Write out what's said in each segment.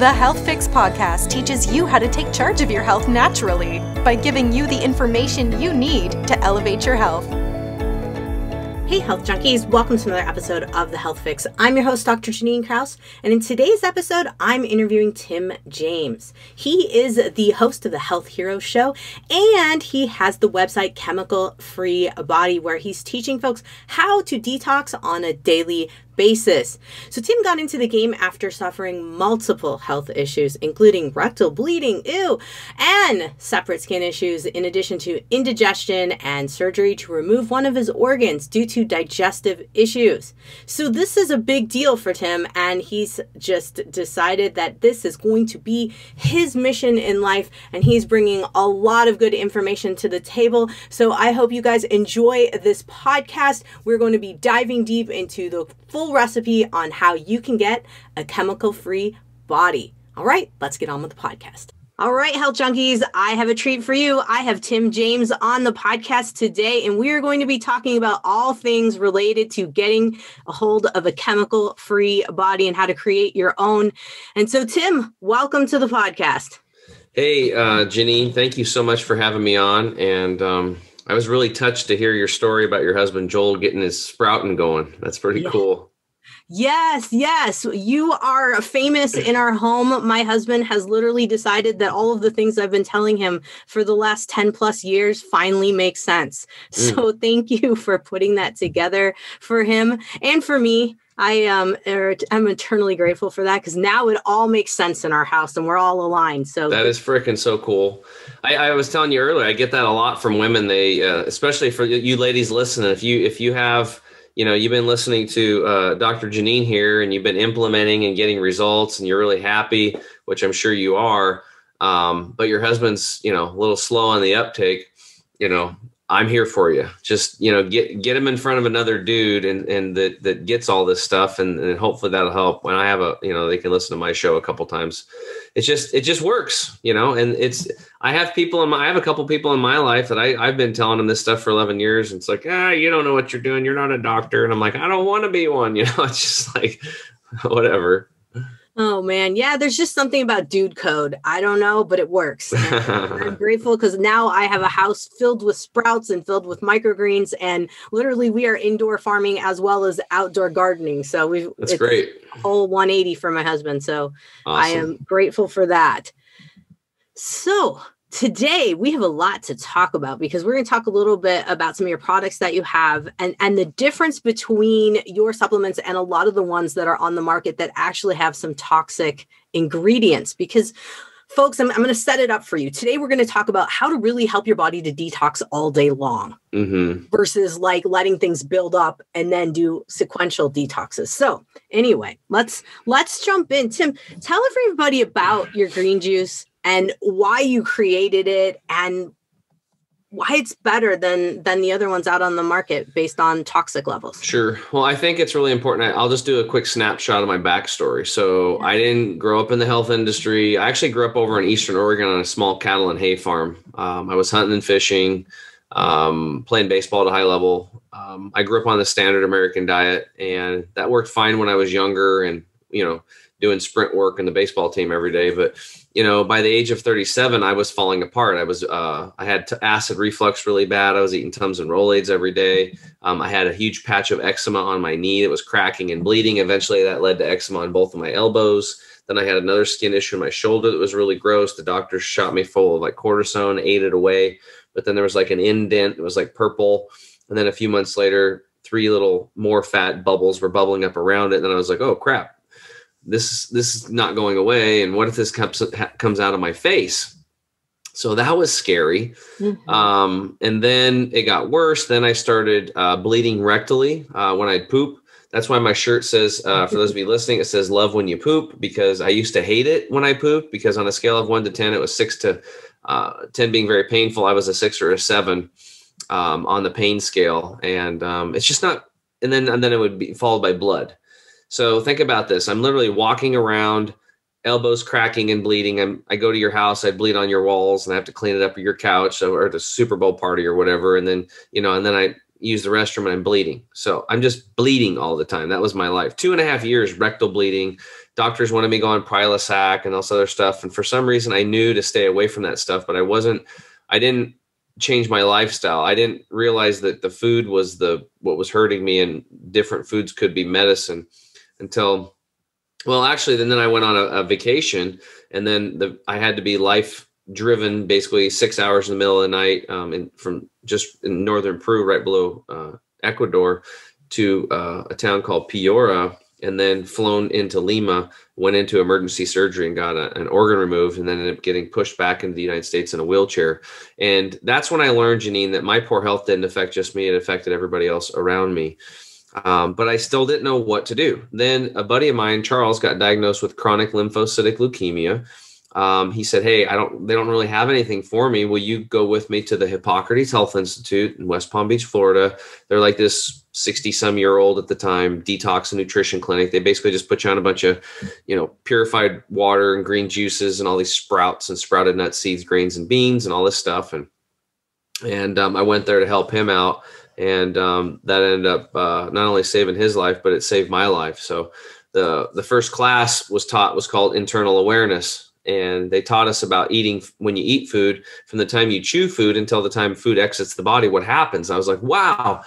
The Health Fix podcast teaches you how to take charge of your health naturally by giving you the information you need to elevate your health. Hey, health junkies, welcome to another episode of The Health Fix. I'm your host, Dr. Jannine Krause, and in today's episode, I'm interviewing Tim James. He is the host of the Health Hero Show, and he has the website Chemical Free Body, where he's teaching folks how to detox on a daily basis. So Tim got into the game after suffering multiple health issues, including rectal bleeding, ew, and separate skin issues, in addition to indigestion and surgery to remove one of his organs due to digestive issues. So this is a big deal for Tim, and he's just decided that this is going to be his mission in life, and he's bringing a lot of good information to the table. So I hope you guys enjoy this podcast. We're going to be diving deep into the full recipe on how you can get a chemical free body. All right, let's get on with the podcast. All right, health junkies, I have a treat for you. I have Tim James on the podcast today, and we are going to be talking about all things related to getting a hold of a chemical free body and how to create your own. And so, Tim, welcome to the podcast. Hey, uh, Jannine, thank you so much for having me on. And um, I was really touched to hear your story about your husband Joel getting his sprouting going. That's pretty yeah. cool. Yes, yes. You are famous in our home. My husband has literally decided that all of the things I've been telling him for the last 10 plus years finally make sense. Mm. So thank you for putting that together for him and for me. I um I'm eternally grateful for that because now it all makes sense in our house and we're all aligned. So that is freaking so cool. I, I, was telling you earlier, I get that a lot from women. They, uh, especially for you ladies listening, if you if you have you know you've been listening to uh, dr jannine here and you've been implementing and getting results and you're really happy which i'm sure you are um, but your husband's you know a little slow on the uptake you know I'm here for you. Just you know, get get him in front of another dude and and that that gets all this stuff, and, and hopefully that'll help. When I have a you know, they can listen to my show a couple times. It's just it just works, you know. And it's I have people in my I have a couple people in my life that I I've been telling them this stuff for 11 years. And it's like ah, you don't know what you're doing. You're not a doctor, and I'm like I don't want to be one. You know, it's just like whatever. Oh man, yeah, there's just something about dude code. I don't know, but it works. I'm grateful because now I have a house filled with sprouts and filled with microgreens, and literally we are indoor farming as well as outdoor gardening. So we've that's great. Whole 180 for my husband. So awesome. I am grateful for that. So today we have a lot to talk about because we're going to talk a little bit about some of your products that you have and and the difference between your supplements and a lot of the ones that are on the market that actually have some toxic ingredients. Because folks i'm, I'm going to set it up for you. Today we're going to talk about how to really help your body to detox all day long mm-hmm. versus like letting things build up and then do sequential detoxes. So anyway let's let's jump in. Tim tell everybody about your green juice and why you created it and why it's better than than the other ones out on the market based on toxic levels. Sure. Well, I think it's really important. I'll just do a quick snapshot of my backstory. So I didn't grow up in the health industry. I actually grew up over in Eastern Oregon on a small cattle and hay farm. Um, I was hunting and fishing, um, playing baseball at a high level. Um, I grew up on the standard American diet, and that worked fine when I was younger, and you know, doing sprint work in the baseball team every day. But you know, by the age of 37, I was falling apart. I was, uh, I had acid reflux really bad. I was eating Tums and Rolaids every day. Um, I had a huge patch of eczema on my knee that was cracking and bleeding. Eventually, that led to eczema on both of my elbows. Then I had another skin issue in my shoulder that was really gross. The doctor shot me full of like cortisone, ate it away. But then there was like an indent. It was like purple. And then a few months later, three little more fat bubbles were bubbling up around it. And I was like, oh crap, this this is not going away and what if this comes comes out of my face? So that was scary. Mm-hmm. um, and then it got worse. Then i started uh, bleeding rectally uh, when i'd poop. That's why my shirt says uh, for those of you listening it says love when you poop because i used to hate it when i poop because on a scale of 1 to 10 it was 6 to uh, 10 being very painful. I was a 6 or a 7 um, on the pain scale. And um, it's just not and then and then it would be followed by blood so think about this. I'm literally walking around, elbows cracking and bleeding. I'm, I go to your house, I bleed on your walls, and I have to clean it up at your couch or a Super Bowl party or whatever. And then, you know, and then I use the restroom and I'm bleeding. So I'm just bleeding all the time. That was my life. Two and a half years rectal bleeding. Doctors wanted me to go on Prilosec and all this other stuff. And for some reason, I knew to stay away from that stuff, but I wasn't. I didn't change my lifestyle. I didn't realize that the food was the what was hurting me, and different foods could be medicine until. Well, actually, then then I went on a, a vacation, and then the I had to be life driven basically six hours in the middle of the night um, in, from just in northern Peru, right below uh, Ecuador, to uh, a town called Piura, and then flown into Lima, went into emergency surgery and got a, an organ removed, and then ended up getting pushed back into the United States in a wheelchair. And that's when I learned, Jannine, that my poor health didn't affect just me; it affected everybody else around me. Um, but I still didn't know what to do. Then a buddy of mine, Charles, got diagnosed with chronic lymphocytic leukemia um, he said, "Hey, I don't. They don't really have anything for me. Will you go with me to the Hippocrates Health Institute in West Palm Beach, Florida? They're like this sixty-some year old at the time detox and nutrition clinic. They basically just put you on a bunch of, you know, purified water and green juices and all these sprouts and sprouted nuts, seeds, grains, and beans and all this stuff. And and um, I went there to help him out, and um, that ended up uh, not only saving his life, but it saved my life. So." The, the first class was taught was called internal awareness and they taught us about eating when you eat food from the time you chew food until the time food exits the body what happens i was like wow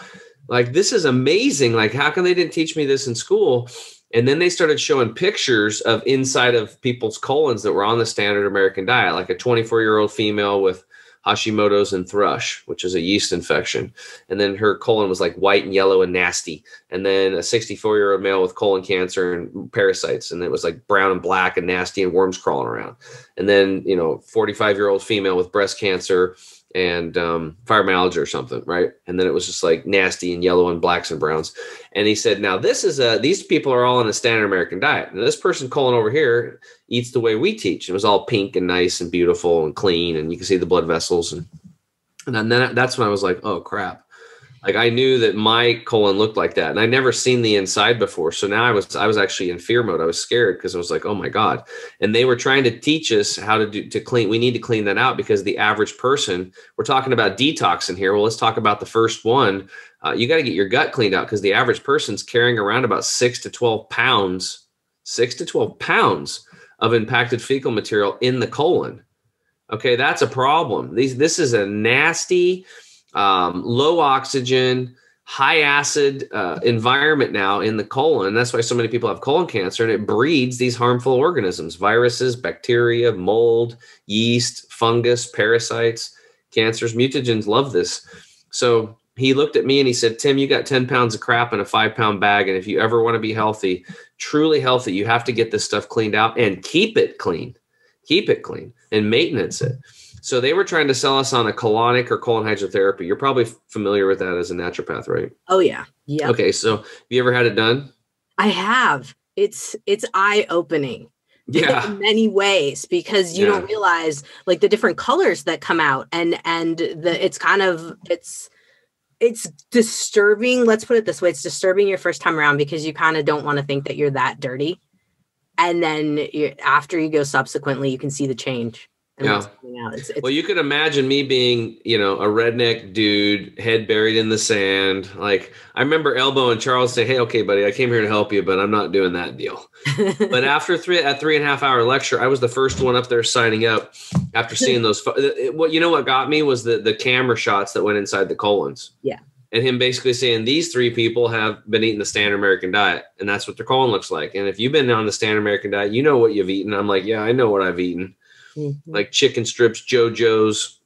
like this is amazing like how come they didn't teach me this in school and then they started showing pictures of inside of people's colons that were on the standard american diet like a 24 year old female with Hashimoto's and thrush, which is a yeast infection. And then her colon was like white and yellow and nasty. And then a 64 year old male with colon cancer and parasites. And it was like brown and black and nasty and worms crawling around. And then, you know, 45 year old female with breast cancer and um, fibromyalgia or something, right? And then it was just like nasty and yellow and blacks and browns. And he said, now this is a these people are all on a standard American diet. And this person calling over here eats the way we teach. It was all pink and nice and beautiful and clean, and you can see the blood vessels. And and then that's when I was like, oh crap, like I knew that my colon looked like that, and I'd never seen the inside before. So now I was I was actually in fear mode. I was scared because I was like, oh my god. And they were trying to teach us how to do to clean. We need to clean that out because the average person. We're talking about detox in here. Well, let's talk about the first one. Uh, you got to get your gut cleaned out because the average person's carrying around about six to twelve pounds, six to twelve pounds of impacted fecal material in the colon. Okay, that's a problem. These this is a nasty um, low oxygen, high acid uh, environment now in the colon. That's why so many people have colon cancer, and it breeds these harmful organisms viruses, bacteria, mold, yeast, fungus, parasites, cancers. Mutagens love this. So he looked at me and he said, Tim, you got 10 pounds of crap in a five pound bag. And if you ever want to be healthy, truly healthy, you have to get this stuff cleaned out and keep it clean. Keep it clean and maintenance it. So they were trying to sell us on a colonic or colon hydrotherapy. You're probably familiar with that as a naturopath, right? Oh yeah. Yeah. Okay. So have you ever had it done? I have. It's it's eye opening. Yeah. In many ways because you yeah. don't realize like the different colors that come out and and the it's kind of it's it's disturbing let's put it this way it's disturbing your first time around because you kind of don't want to think that you're that dirty and then after you go subsequently you can see the change yeah. It's, it's, well, you could imagine me being, you know, a redneck dude, head buried in the sand. Like I remember Elbow and Charles say, "Hey, okay, buddy, I came here to help you, but I'm not doing that deal." but after three at three and a half hour lecture, I was the first one up there signing up. After seeing those, what you know, what got me was the the camera shots that went inside the colons. Yeah. And him basically saying these three people have been eating the standard American diet, and that's what their colon looks like. And if you've been on the standard American diet, you know what you've eaten. I'm like, yeah, I know what I've eaten mm-hmm. like chicken strips, JoJo's,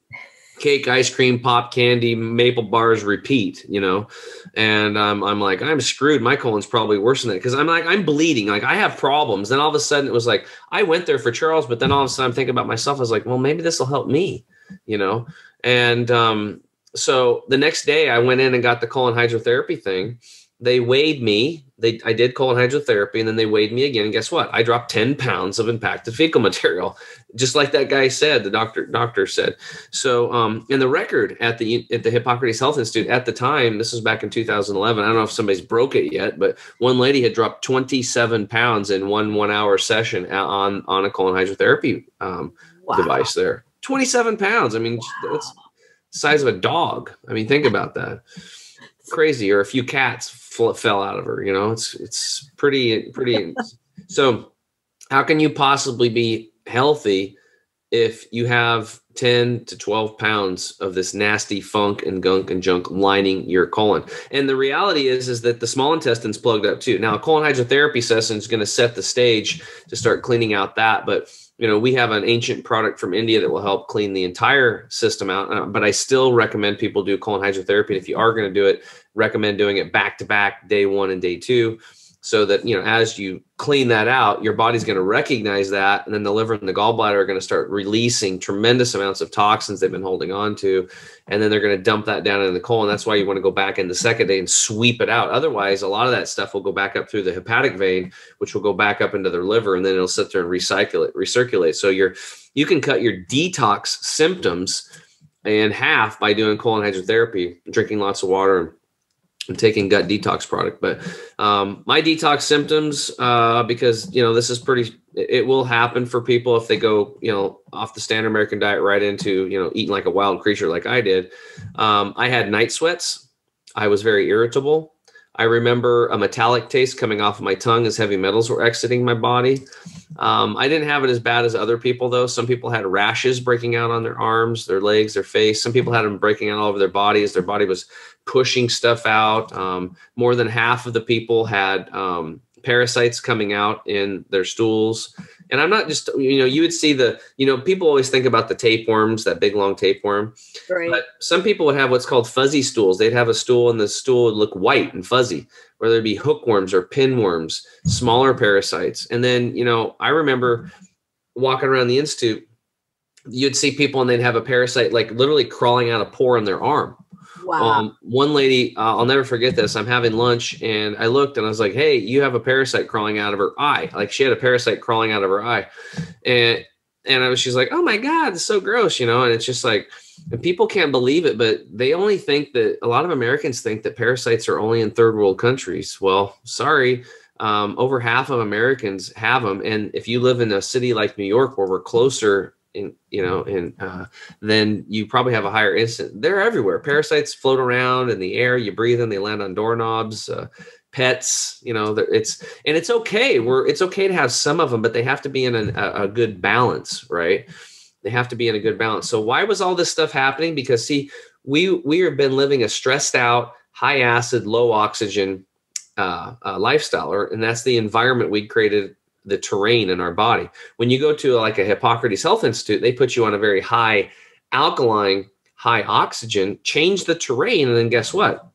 cake, ice cream, pop candy, maple bars, repeat, you know? And um, I'm like, I'm screwed. My colon's probably worse than that because I'm like, I'm bleeding. Like, I have problems. Then all of a sudden it was like, I went there for Charles, but then all of a sudden I'm thinking about myself. I was like, well, maybe this will help me, you know? And um, so the next day I went in and got the colon hydrotherapy thing they weighed me. They I did colon hydrotherapy, and then they weighed me again. And guess what? I dropped 10 pounds of impacted fecal material, just like that guy said, the doctor doctor said. So um, in the record at the at the Hippocrates Health Institute at the time, this was back in 2011. I don't know if somebody's broke it yet, but one lady had dropped 27 pounds in one one hour session on on a colon hydrotherapy um, wow. device there. 27 pounds. I mean, wow. that's size of a dog. I mean, think about that crazy, or a few cats fell out of her. You know, it's it's pretty pretty. so, how can you possibly be healthy if you have 10 to 12 pounds of this nasty funk and gunk and junk lining your colon. And the reality is is that the small intestine's plugged up too. Now, a colon hydrotherapy session is going to set the stage to start cleaning out that, but you know, we have an ancient product from India that will help clean the entire system out. Uh, but I still recommend people do colon hydrotherapy. And if you are going to do it, recommend doing it back to back, day one and day two so that you know as you clean that out your body's going to recognize that and then the liver and the gallbladder are going to start releasing tremendous amounts of toxins they've been holding on to and then they're going to dump that down in the colon. That's why you want to go back in the second day and sweep it out. Otherwise a lot of that stuff will go back up through the hepatic vein which will go back up into their liver and then it'll sit there and recycle it recirculate. So you're you can cut your detox symptoms in half by doing colon hydrotherapy drinking lots of water I'm taking gut detox product, but um, my detox symptoms, uh, because you know this is pretty, it will happen for people if they go, you know, off the standard American diet right into, you know, eating like a wild creature like I did. Um, I had night sweats. I was very irritable. I remember a metallic taste coming off of my tongue as heavy metals were exiting my body. Um, I didn't have it as bad as other people, though. Some people had rashes breaking out on their arms, their legs, their face. Some people had them breaking out all over their bodies. Their body was pushing stuff out. Um, more than half of the people had um, parasites coming out in their stools. And I'm not just, you know, you would see the, you know, people always think about the tapeworms, that big long tapeworm. Right. But some people would have what's called fuzzy stools. They'd have a stool and the stool would look white and fuzzy, whether it be hookworms or pinworms, smaller parasites. And then, you know, I remember walking around the institute, you'd see people and they'd have a parasite like literally crawling out a pore in their arm Wow. Um, one lady, uh, I'll never forget this. I'm having lunch and I looked and I was like, "Hey, you have a parasite crawling out of her eye." Like she had a parasite crawling out of her eye, and and I was, she's like, "Oh my god, it's so gross," you know. And it's just like, and people can't believe it, but they only think that a lot of Americans think that parasites are only in third world countries. Well, sorry. Um, over half of Americans have them, and if you live in a city like New York, where we're closer in, you know, and uh, then you probably have a higher incidence. They're everywhere. Parasites float around in the air. You breathe them. They land on doorknobs. Uh, pets you know it's and it's okay we're it's okay to have some of them but they have to be in an, a, a good balance right they have to be in a good balance so why was all this stuff happening because see we we have been living a stressed out high acid low oxygen uh, uh, lifestyle or, and that's the environment we created the terrain in our body. When you go to like a Hippocrates Health Institute, they put you on a very high alkaline, high oxygen, change the terrain, and then guess what?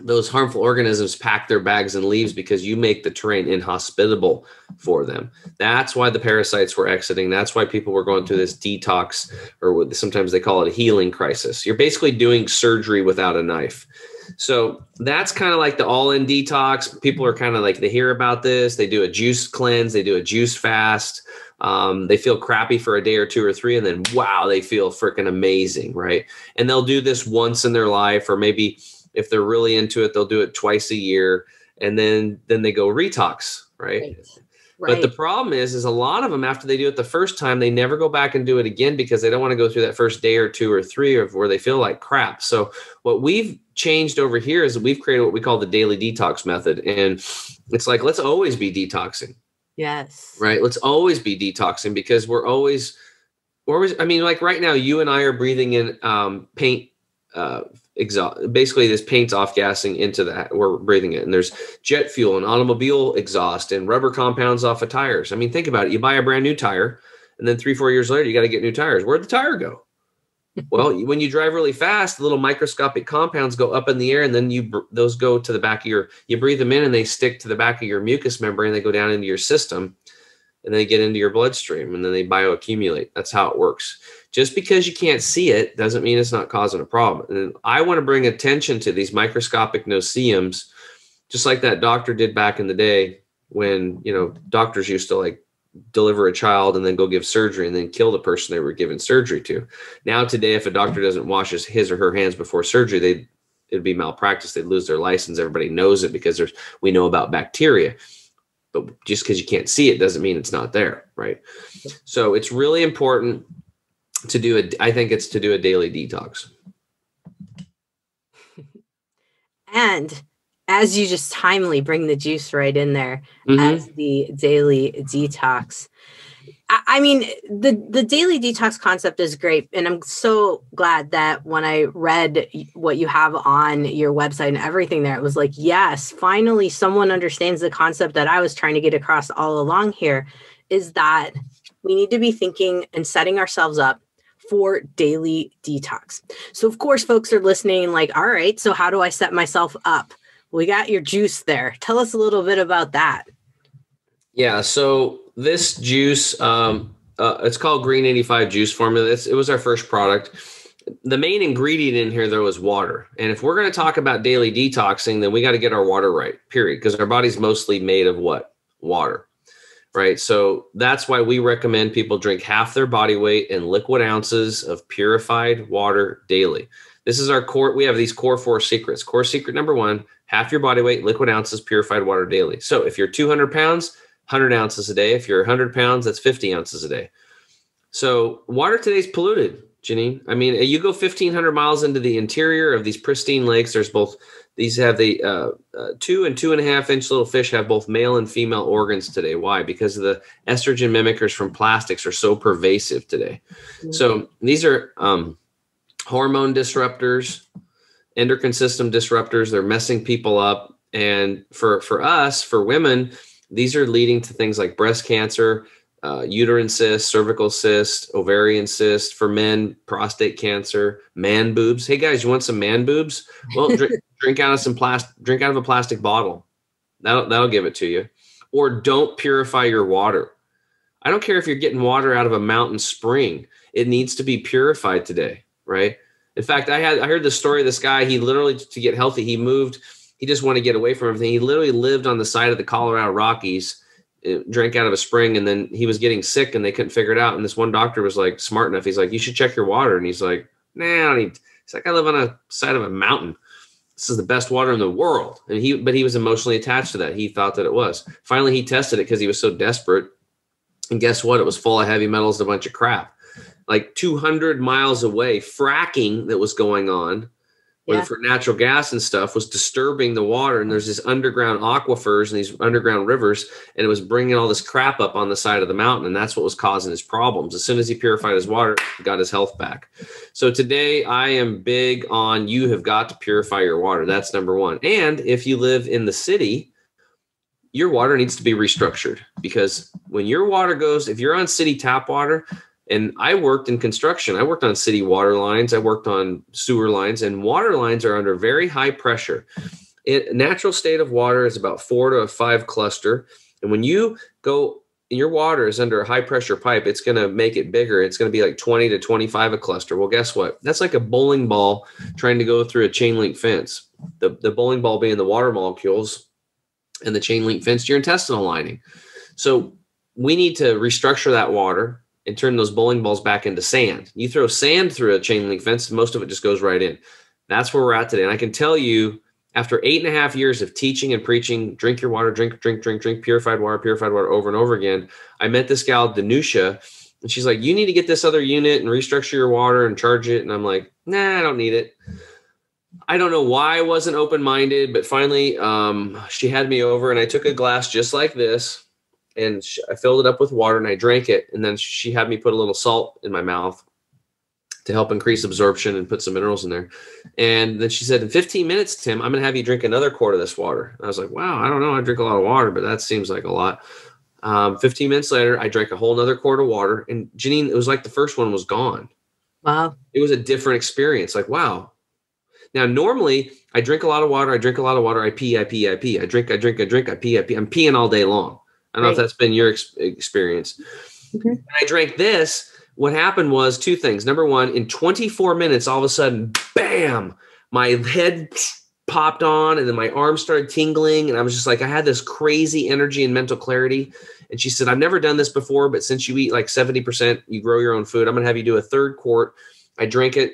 Those harmful organisms pack their bags and leaves because you make the terrain inhospitable for them. That's why the parasites were exiting. That's why people were going through this detox, or sometimes they call it a healing crisis. You're basically doing surgery without a knife. So that's kind of like the all in detox. People are kind of like, they hear about this, they do a juice cleanse, they do a juice fast. Um, they feel crappy for a day or two or three, and then wow, they feel freaking amazing, right? And they'll do this once in their life, or maybe if they're really into it, they'll do it twice a year, and then then they go retox, right? right. Right. But the problem is, is a lot of them after they do it the first time, they never go back and do it again because they don't want to go through that first day or two or three of where they feel like crap. So what we've changed over here is we've created what we call the daily detox method, and it's like let's always be detoxing. Yes. Right. Let's always be detoxing because we're always, we're always. I mean, like right now, you and I are breathing in um, paint uh, exhaust basically this paint's off gassing into that we're breathing it. And there's jet fuel and automobile exhaust and rubber compounds off of tires. I mean think about it. You buy a brand new tire and then three four years later you got to get new tires. Where'd the tire go? Well when you drive really fast little microscopic compounds go up in the air and then you those go to the back of your you breathe them in and they stick to the back of your mucous membrane. They go down into your system and they get into your bloodstream and then they bioaccumulate. That's how it works just because you can't see it doesn't mean it's not causing a problem. And I want to bring attention to these microscopic noceums, just like that doctor did back in the day when, you know, doctors used to like deliver a child and then go give surgery and then kill the person they were giving surgery to. Now today, if a doctor doesn't wash his, his or her hands before surgery, they it'd be malpractice. They'd lose their license. Everybody knows it because there's we know about bacteria. But just because you can't see it doesn't mean it's not there, right? So it's really important to do it. I think it's to do a daily detox. And as you just timely bring the juice right in there mm-hmm. as the daily detox. I mean, the the daily detox concept is great, and I'm so glad that when I read what you have on your website and everything there, it was like, yes, finally, someone understands the concept that I was trying to get across all along. Here is that we need to be thinking and setting ourselves up for daily detox. So, of course, folks are listening, like, all right, so how do I set myself up? We got your juice there. Tell us a little bit about that. Yeah, so this juice, um, uh, it's called Green 85 Juice Formula. It's, it was our first product. The main ingredient in here, though, is water. And if we're going to talk about daily detoxing, then we got to get our water right, period. Because our body's mostly made of what? Water. Right. So that's why we recommend people drink half their body weight in liquid ounces of purified water daily. This is our core. We have these core four secrets. Core secret number one half your body weight, liquid ounces, purified water daily. So if you're 200 pounds, 100 ounces a day. If you're 100 pounds, that's 50 ounces a day. So water today is polluted, Jannine. I mean, you go 1,500 miles into the interior of these pristine lakes. There's both these have the uh, uh, two and two and a half inch little fish have both male and female organs today. Why? Because the estrogen mimickers from plastics are so pervasive today. Mm-hmm. So these are um, hormone disruptors, endocrine system disruptors. They're messing people up. And for for us, for women, these are leading to things like breast cancer, uh, uterine cyst, cervical cyst, ovarian cyst. For men, prostate cancer, man boobs. Hey guys, you want some man boobs? Well, drink, drink out of some plastic. Drink out of a plastic bottle. That'll that'll give it to you. Or don't purify your water. I don't care if you're getting water out of a mountain spring. It needs to be purified today, right? In fact, I had I heard the story of this guy. He literally to get healthy, he moved he just wanted to get away from everything. He literally lived on the side of the Colorado Rockies, uh, drank out of a spring, and then he was getting sick and they couldn't figure it out. And this one doctor was like smart enough. He's like, You should check your water. And he's like, Nah, I don't need. He's like, I live on a side of a mountain. This is the best water in the world. And he, but he was emotionally attached to that. He thought that it was. Finally, he tested it because he was so desperate. And guess what? It was full of heavy metals, and a bunch of crap. Like 200 miles away, fracking that was going on yeah. for natural gas and stuff was disturbing the water. And there's these underground aquifers and these underground rivers and it was bringing all this crap up on the side of the mountain and that's what was causing his problems. As soon as he purified his water he got his health back. So today i am big on you have got to purify your water. That's number one. And if you live in the city your water needs to be restructured. Because when your water goes if you're on city tap water and I worked in construction. I worked on city water lines. I worked on sewer lines, and water lines are under very high pressure. It, natural state of water is about four to a five cluster. And when you go, your water is under a high pressure pipe, it's going to make it bigger. It's going to be like 20 to 25 a cluster. Well, guess what? That's like a bowling ball trying to go through a chain link fence. The, the bowling ball being the water molecules and the chain link fence, your intestinal lining. So we need to restructure that water and turn those bowling balls back into sand. You throw sand through a chain link fence, most of it just goes right in. That's where we're at today. And I can tell you, after eight and a half years of teaching and preaching, drink your water, drink, drink, drink, drink, purified water, purified water over and over again, I met this gal, Danusha, and she's like, You need to get this other unit and restructure your water and charge it. And I'm like, Nah, I don't need it. I don't know why I wasn't open minded, but finally, um, she had me over and I took a glass just like this and she, I filled it up with water and I drank it. And then she had me put a little salt in my mouth to help increase absorption and put some minerals in there. And then she said, in 15 minutes, Tim, I'm going to have you drink another quart of this water. And I was like, wow, I don't know. I drink a lot of water, but that seems like a lot. Um, 15 minutes later, I drank a whole nother quart of water. And Jannine, it was like the first one was gone. Wow. It was a different experience. Like, wow. Now, normally I drink a lot of water. I drink a lot of water. I pee, I pee, I pee. I drink, I drink, I drink, I pee, I pee. I'm peeing all day long. I don't right. know if that's been your ex- experience. Okay. When I drank this, what happened was two things. Number one, in 24 minutes, all of a sudden, bam, my head popped on and then my arms started tingling. And I was just like, I had this crazy energy and mental clarity. And she said, I've never done this before, but since you eat like 70%, you grow your own food, I'm going to have you do a third quart. I drank it.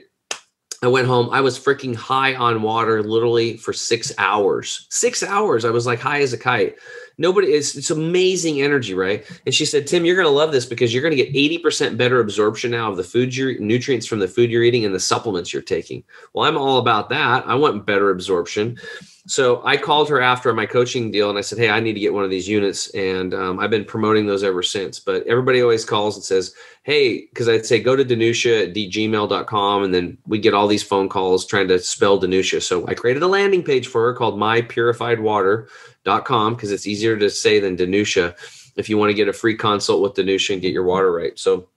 I went home. I was freaking high on water literally for six hours. Six hours. I was like high as a kite Nobody is it's amazing energy, right? And she said, Tim, you're gonna love this because you're gonna get 80% better absorption now of the food you're nutrients from the food you're eating and the supplements you're taking. Well, I'm all about that. I want better absorption. So I called her after my coaching deal and I said, Hey, I need to get one of these units. And um, I've been promoting those ever since. But everybody always calls and says, Hey, because I'd say go to Danusha at dgmail.com. And then we get all these phone calls trying to spell Danusha. So I created a landing page for her called mypurifiedwater.com because it's easier to say than Danusha if you want to get a free consult with Danusha and get your water right. So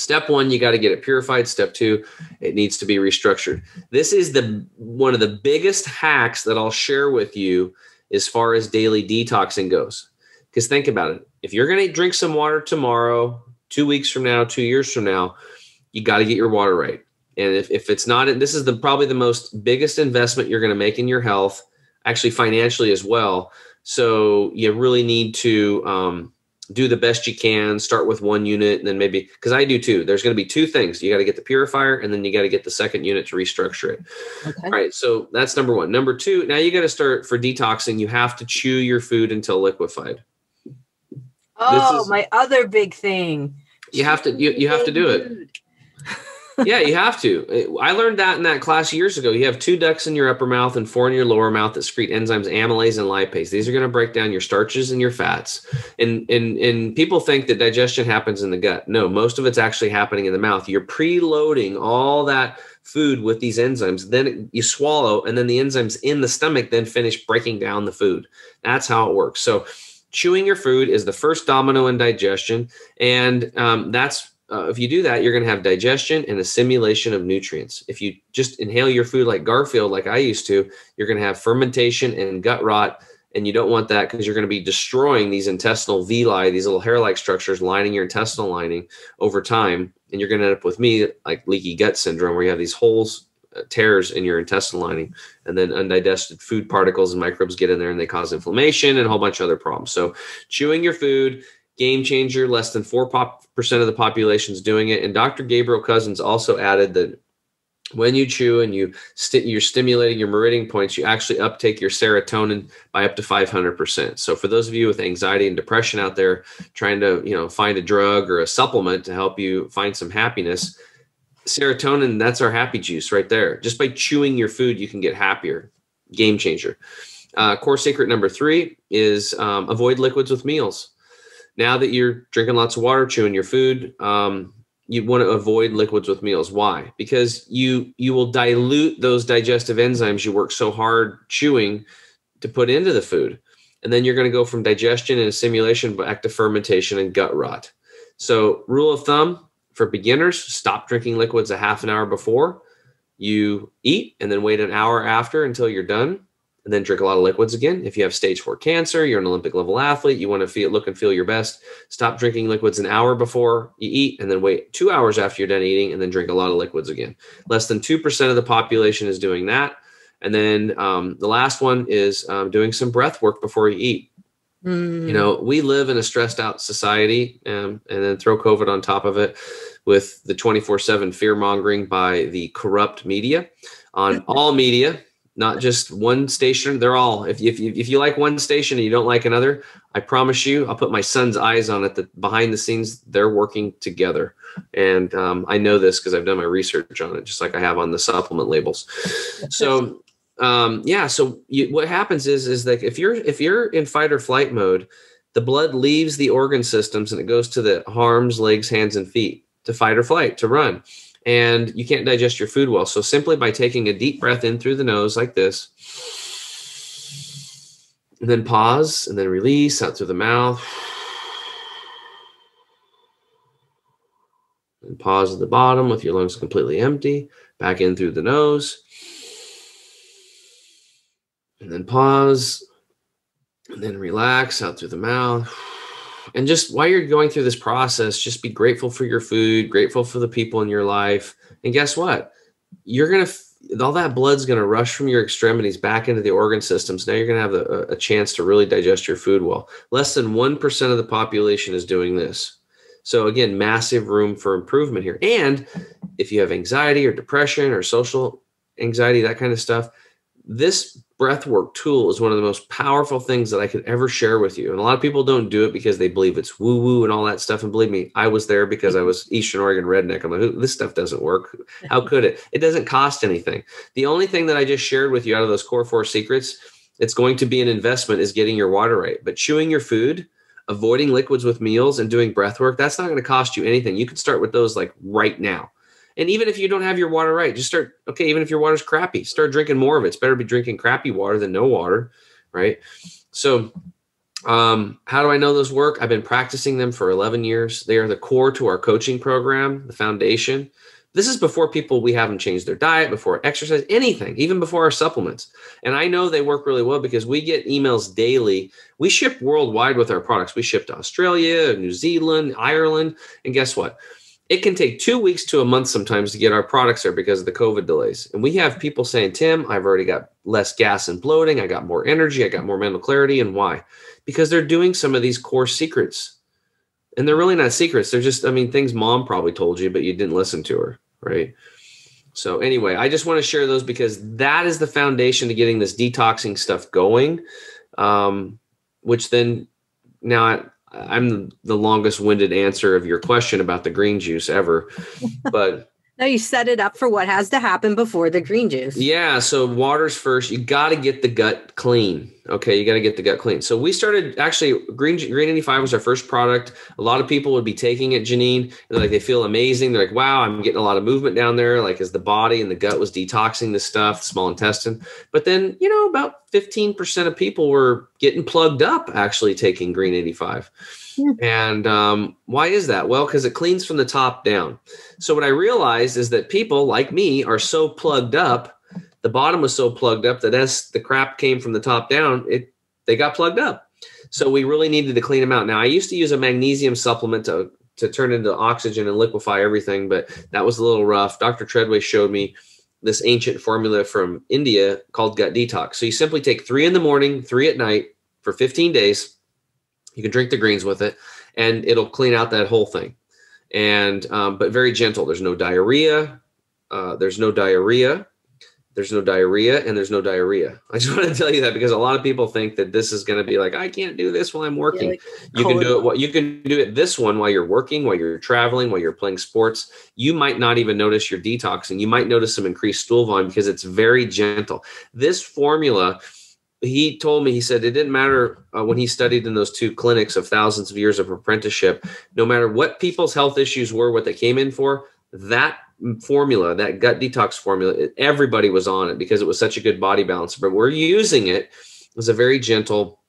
Step one, you got to get it purified. Step two, it needs to be restructured. This is the one of the biggest hacks that I'll share with you as far as daily detoxing goes. Because think about it. If you're going to drink some water tomorrow, two weeks from now, two years from now, you got to get your water right. And if, if it's not, this is the probably the most biggest investment you're going to make in your health, actually financially as well. So you really need to um, do the best you can start with one unit and then maybe because i do too. There's going to be two things. You got to get the purifier and then you got to get the second unit to restructure it. Okay. all right so that's number one. Number two now you got to start for detoxing. You have to chew your food until liquefied. Oh is, my other big thing. You have to you, you have to do it yeah, you have to. I learned that in that class years ago. You have two ducts in your upper mouth and four in your lower mouth that secrete enzymes amylase and lipase. These are going to break down your starches and your fats. And, and, and people think that digestion happens in the gut. No, most of it's actually happening in the mouth. You're preloading all that food with these enzymes. Then you swallow, and then the enzymes in the stomach then finish breaking down the food. That's how it works. So, chewing your food is the first domino in digestion. And um, that's uh, if you do that, you're going to have digestion and assimilation of nutrients. If you just inhale your food like Garfield, like I used to, you're going to have fermentation and gut rot. And you don't want that because you're going to be destroying these intestinal villi, these little hair like structures lining your intestinal lining over time. And you're going to end up with me like leaky gut syndrome, where you have these holes, uh, tears in your intestinal lining, and then undigested food particles and microbes get in there and they cause inflammation and a whole bunch of other problems. So, chewing your food, game changer. Less than 4% of the population is doing it. And Dr. Gabriel Cousens also added that when you chew and you st- you're stimulating your meridian points, you actually uptake your serotonin by up to 500%. So for those of you with anxiety and depression out there trying to, you know, find a drug or a supplement to help you find some happiness, serotonin, that's our happy juice right there. Just by chewing your food, you can get happier. Game changer. Uh, core secret number three is um, avoid liquids with meals now that you're drinking lots of water, chewing your food, um, you want to avoid liquids with meals. Why? Because you you will dilute those digestive enzymes you work so hard chewing to put into the food, and then you're going to go from digestion and assimilation back to fermentation and gut rot. So, rule of thumb for beginners: stop drinking liquids a half an hour before you eat, and then wait an hour after until you're done and then drink a lot of liquids again. If you have stage four cancer, you're an Olympic level athlete, you want to feel look and feel your best, stop drinking liquids an hour before you eat, and then wait two hours after you're done eating, and then drink a lot of liquids again. Less than 2% of the population is doing that. And then um, the last one is um, doing some breath work before you eat. Mm. You know, we live in a stressed out society, um, and then throw COVID on top of it with the 24 7 fear mongering by the corrupt media on all media not just one station. They're all. If if if you like one station and you don't like another, I promise you, I'll put my son's eyes on it. That behind the scenes, they're working together, and um, I know this because I've done my research on it, just like I have on the supplement labels. So, um, yeah. So you, what happens is is that if you're if you're in fight or flight mode, the blood leaves the organ systems and it goes to the arms, legs, hands, and feet to fight or flight to run and you can't digest your food well. So simply by taking a deep breath in through the nose like this, and then pause and then release out through the mouth. And pause at the bottom with your lungs completely empty. Back in through the nose. And then pause. And then relax out through the mouth and just while you're going through this process just be grateful for your food grateful for the people in your life. And guess what? You're gonna all that blood's gonna rush from your extremities back into the organ systems. Now you're gonna have a, a chance to really digest your food well. Less than 1% of the population is doing this. So again massive room for improvement here. And if you have anxiety or depression or social anxiety that kind of stuff this breath work tool is one of the most powerful things that I could ever share with you. And a lot of people don't do it because they believe it's woo woo and all that stuff. And believe me, I was there because I mm-hmm. was Eastern Oregon redneck. I'm like, this stuff doesn't work. How could it? It doesn't cost anything. The only thing that I just shared with you out of those core four secrets, it's going to be an investment is getting your water right. But chewing your food, avoiding liquids with meals, and doing breath work, that's not going to cost you anything. You can start with those like right now and even if you don't have your water right, just start, okay, even if your water's crappy, start drinking more of it. It's better to be drinking crappy water than no water, right? So, um, how do I know those work? I've been practicing them for 11 years. They are the core to our coaching program, the foundation. This is before people we haven't changed their diet, before exercise, anything, even before our supplements. And I know they work really well because we get emails daily. We ship worldwide with our products. We ship to Australia, New Zealand, Ireland, and guess what? It can take two weeks to a month sometimes to get our products there because of the COVID delays. And we have people saying, Tim, I've already got less gas and bloating. I got more energy. I got more mental clarity. And why? Because they're doing some of these core secrets. And they're really not secrets. They're just, I mean, things mom probably told you, but you didn't listen to her. Right. So, anyway, I just want to share those because that is the foundation to getting this detoxing stuff going. Um, which then now I'm the longest winded answer of your question about the green juice ever. But no, you set it up for what has to happen before the green juice. Yeah. So water's first. You got to get the gut clean. Okay. You got to get the gut clean. So we started actually green, green 85 was our first product. A lot of people would be taking it, Jannine, and like they feel amazing. They're like, wow, I'm getting a lot of movement down there. Like as the body and the gut was detoxing the stuff, small intestine. But then, you know, about 15% of people were getting plugged up actually taking green 85. And um, why is that? Well, because it cleans from the top down. So what I realized is that people like me are so plugged up. The bottom was so plugged up that as the crap came from the top down, it they got plugged up. So we really needed to clean them out. Now I used to use a magnesium supplement to to turn into oxygen and liquefy everything, but that was a little rough. Dr. Treadway showed me this ancient formula from India called gut detox. So you simply take three in the morning, three at night for 15 days you can drink the greens with it, and it'll clean out that whole thing. And um, but very gentle. There's no diarrhea. Uh, there's no diarrhea. There's no diarrhea, and there's no diarrhea. I just want to tell you that because a lot of people think that this is going to be like I can't do this while I'm working. Yeah, like you can do it. What you can do it this one while you're working, while you're traveling, while you're playing sports. You might not even notice you're detoxing. You might notice some increased stool volume because it's very gentle. This formula he told me he said it didn't matter uh, when he studied in those two clinics of thousands of years of apprenticeship no matter what people's health issues were what they came in for that formula that gut detox formula everybody was on it because it was such a good body balance but we're using it as a very gentle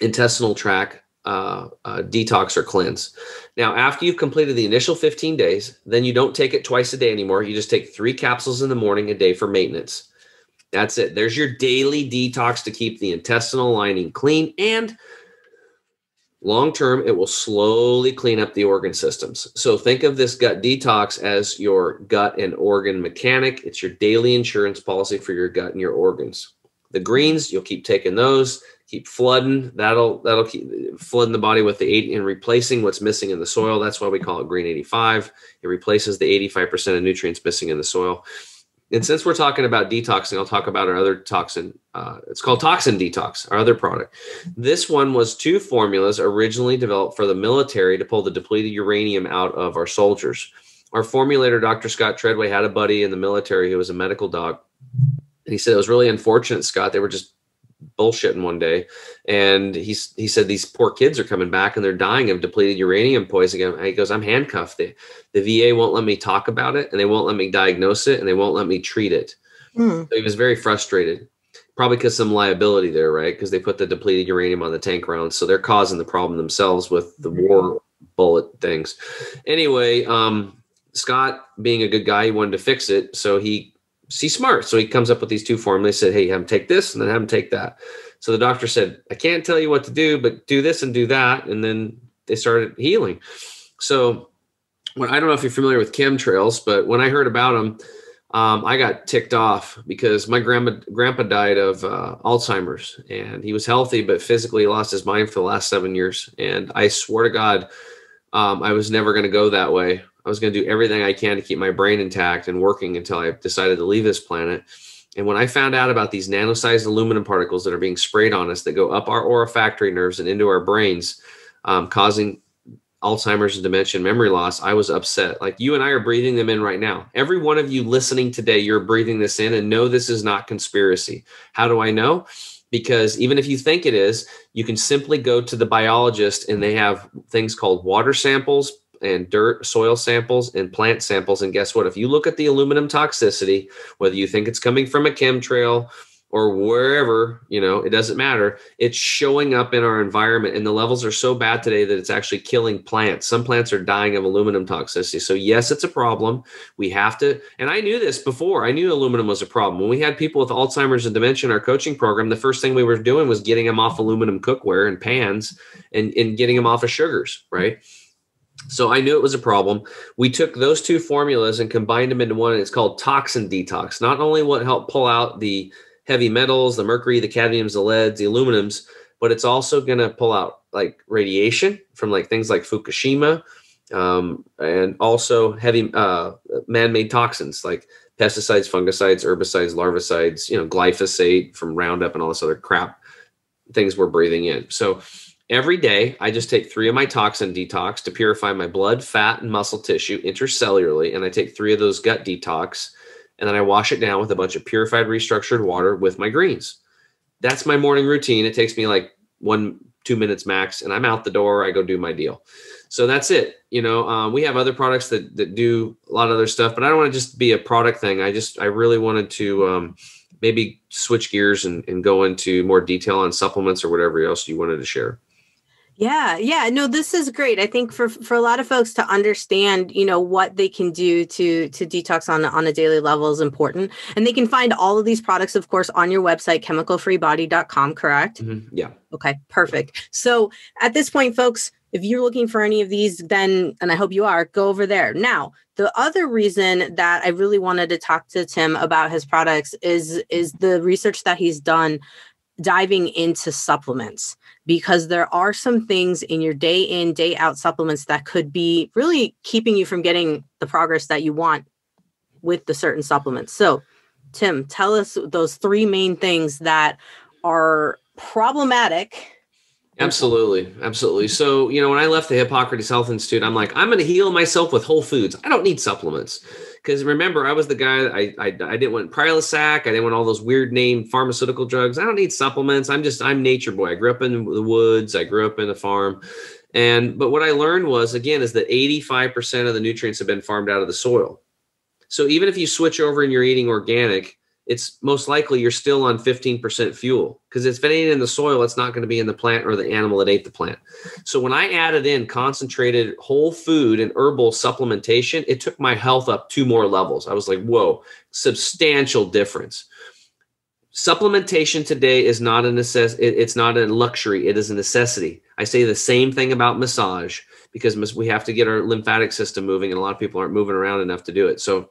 intestinal tract uh, uh, detox or cleanse. Now, after you've completed the initial 15 days, then you don't take it twice a day anymore. You just take three capsules in the morning a day for maintenance. That's it. There's your daily detox to keep the intestinal lining clean and long term it will slowly clean up the organ systems. So think of this gut detox as your gut and organ mechanic. It's your daily insurance policy for your gut and your organs. The greens, you'll keep taking those, keep flooding. That'll that'll keep flooding the body with the eight and replacing what's missing in the soil. That's why we call it green 85. It replaces the 85% of nutrients missing in the soil. And since we're talking about detoxing, I'll talk about our other toxin. Uh, it's called Toxin Detox, our other product. This one was two formulas originally developed for the military to pull the depleted uranium out of our soldiers. Our formulator, Dr. Scott Treadway, had a buddy in the military who was a medical doc. And he said it was really unfortunate, Scott. They were just bullshitting one day, and he's he said these poor kids are coming back and they're dying of depleted uranium poisoning. He goes, I'm handcuffed. The, the VA won't let me talk about it, and they won't let me diagnose it, and they won't let me treat it. Mm. So he was very frustrated, probably because some liability there, right? Because they put the depleted uranium on the tank rounds, so they're causing the problem themselves with the war bullet things. Anyway, um, Scott, being a good guy, he wanted to fix it, so he he's smart. So he comes up with these two formulas. Said, "Hey, have him take this, and then have him take that." So the doctor said, "I can't tell you what to do, but do this and do that." And then they started healing. So when I don't know if you're familiar with chemtrails, but when I heard about them, um, I got ticked off because my grandma grandpa died of uh, Alzheimer's, and he was healthy, but physically lost his mind for the last seven years. And I swear to God, um, I was never going to go that way. I was going to do everything I can to keep my brain intact and working until I decided to leave this planet. And when I found out about these nano-sized aluminum particles that are being sprayed on us that go up our olfactory nerves and into our brains, um, causing Alzheimer's and dementia and memory loss, I was upset. Like you and I are breathing them in right now. Every one of you listening today, you're breathing this in and know this is not conspiracy. How do I know? Because even if you think it is, you can simply go to the biologist and they have things called water samples, and dirt, soil samples, and plant samples. And guess what? If you look at the aluminum toxicity, whether you think it's coming from a chemtrail or wherever, you know, it doesn't matter. It's showing up in our environment, and the levels are so bad today that it's actually killing plants. Some plants are dying of aluminum toxicity. So, yes, it's a problem. We have to, and I knew this before. I knew aluminum was a problem. When we had people with Alzheimer's and dementia in our coaching program, the first thing we were doing was getting them off aluminum cookware and pans and, and getting them off of sugars, right? So I knew it was a problem. We took those two formulas and combined them into one. And it's called toxin detox. Not only what help pull out the heavy metals, the mercury, the cadmiums, the leads, the aluminums, but it's also going to pull out like radiation from like things like Fukushima, um, and also heavy uh, man-made toxins like pesticides, fungicides, herbicides, larvicides, you know, glyphosate from Roundup and all this other crap things we're breathing in. So Every day, I just take three of my toxin detox to purify my blood, fat, and muscle tissue intercellularly. And I take three of those gut detox, and then I wash it down with a bunch of purified, restructured water with my greens. That's my morning routine. It takes me like one, two minutes max, and I'm out the door. I go do my deal. So that's it. You know, um, we have other products that that do a lot of other stuff, but I don't want to just be a product thing. I just I really wanted to um, maybe switch gears and, and go into more detail on supplements or whatever else you wanted to share. Yeah, yeah. No, this is great. I think for for a lot of folks to understand, you know, what they can do to to detox on on a daily level is important. And they can find all of these products of course on your website chemicalfreebody.com, correct? Mm-hmm. Yeah. Okay, perfect. So, at this point folks, if you're looking for any of these then and I hope you are, go over there. Now, the other reason that I really wanted to talk to Tim about his products is is the research that he's done diving into supplements because there are some things in your day in day out supplements that could be really keeping you from getting the progress that you want with the certain supplements so tim tell us those three main things that are problematic Absolutely. Absolutely. So, you know, when I left the Hippocrates Health Institute, I'm like, I'm going to heal myself with whole foods. I don't need supplements because remember, I was the guy. I, I I didn't want Prilosec. I didn't want all those weird name pharmaceutical drugs. I don't need supplements. I'm just I'm nature boy. I grew up in the woods. I grew up in a farm, and but what I learned was again is that 85 percent of the nutrients have been farmed out of the soil. So even if you switch over and you're eating organic, it's most likely you're still on 15% fuel because if it ain't in the soil, it's not going to be in the plant or the animal that ate the plant. So when I added in concentrated whole food and herbal supplementation, it took my health up two more levels. I was like, whoa, substantial difference. Supplementation today is not a necess- it's not a luxury, it is a necessity. I say the same thing about massage because we have to get our lymphatic system moving and a lot of people aren't moving around enough to do it. So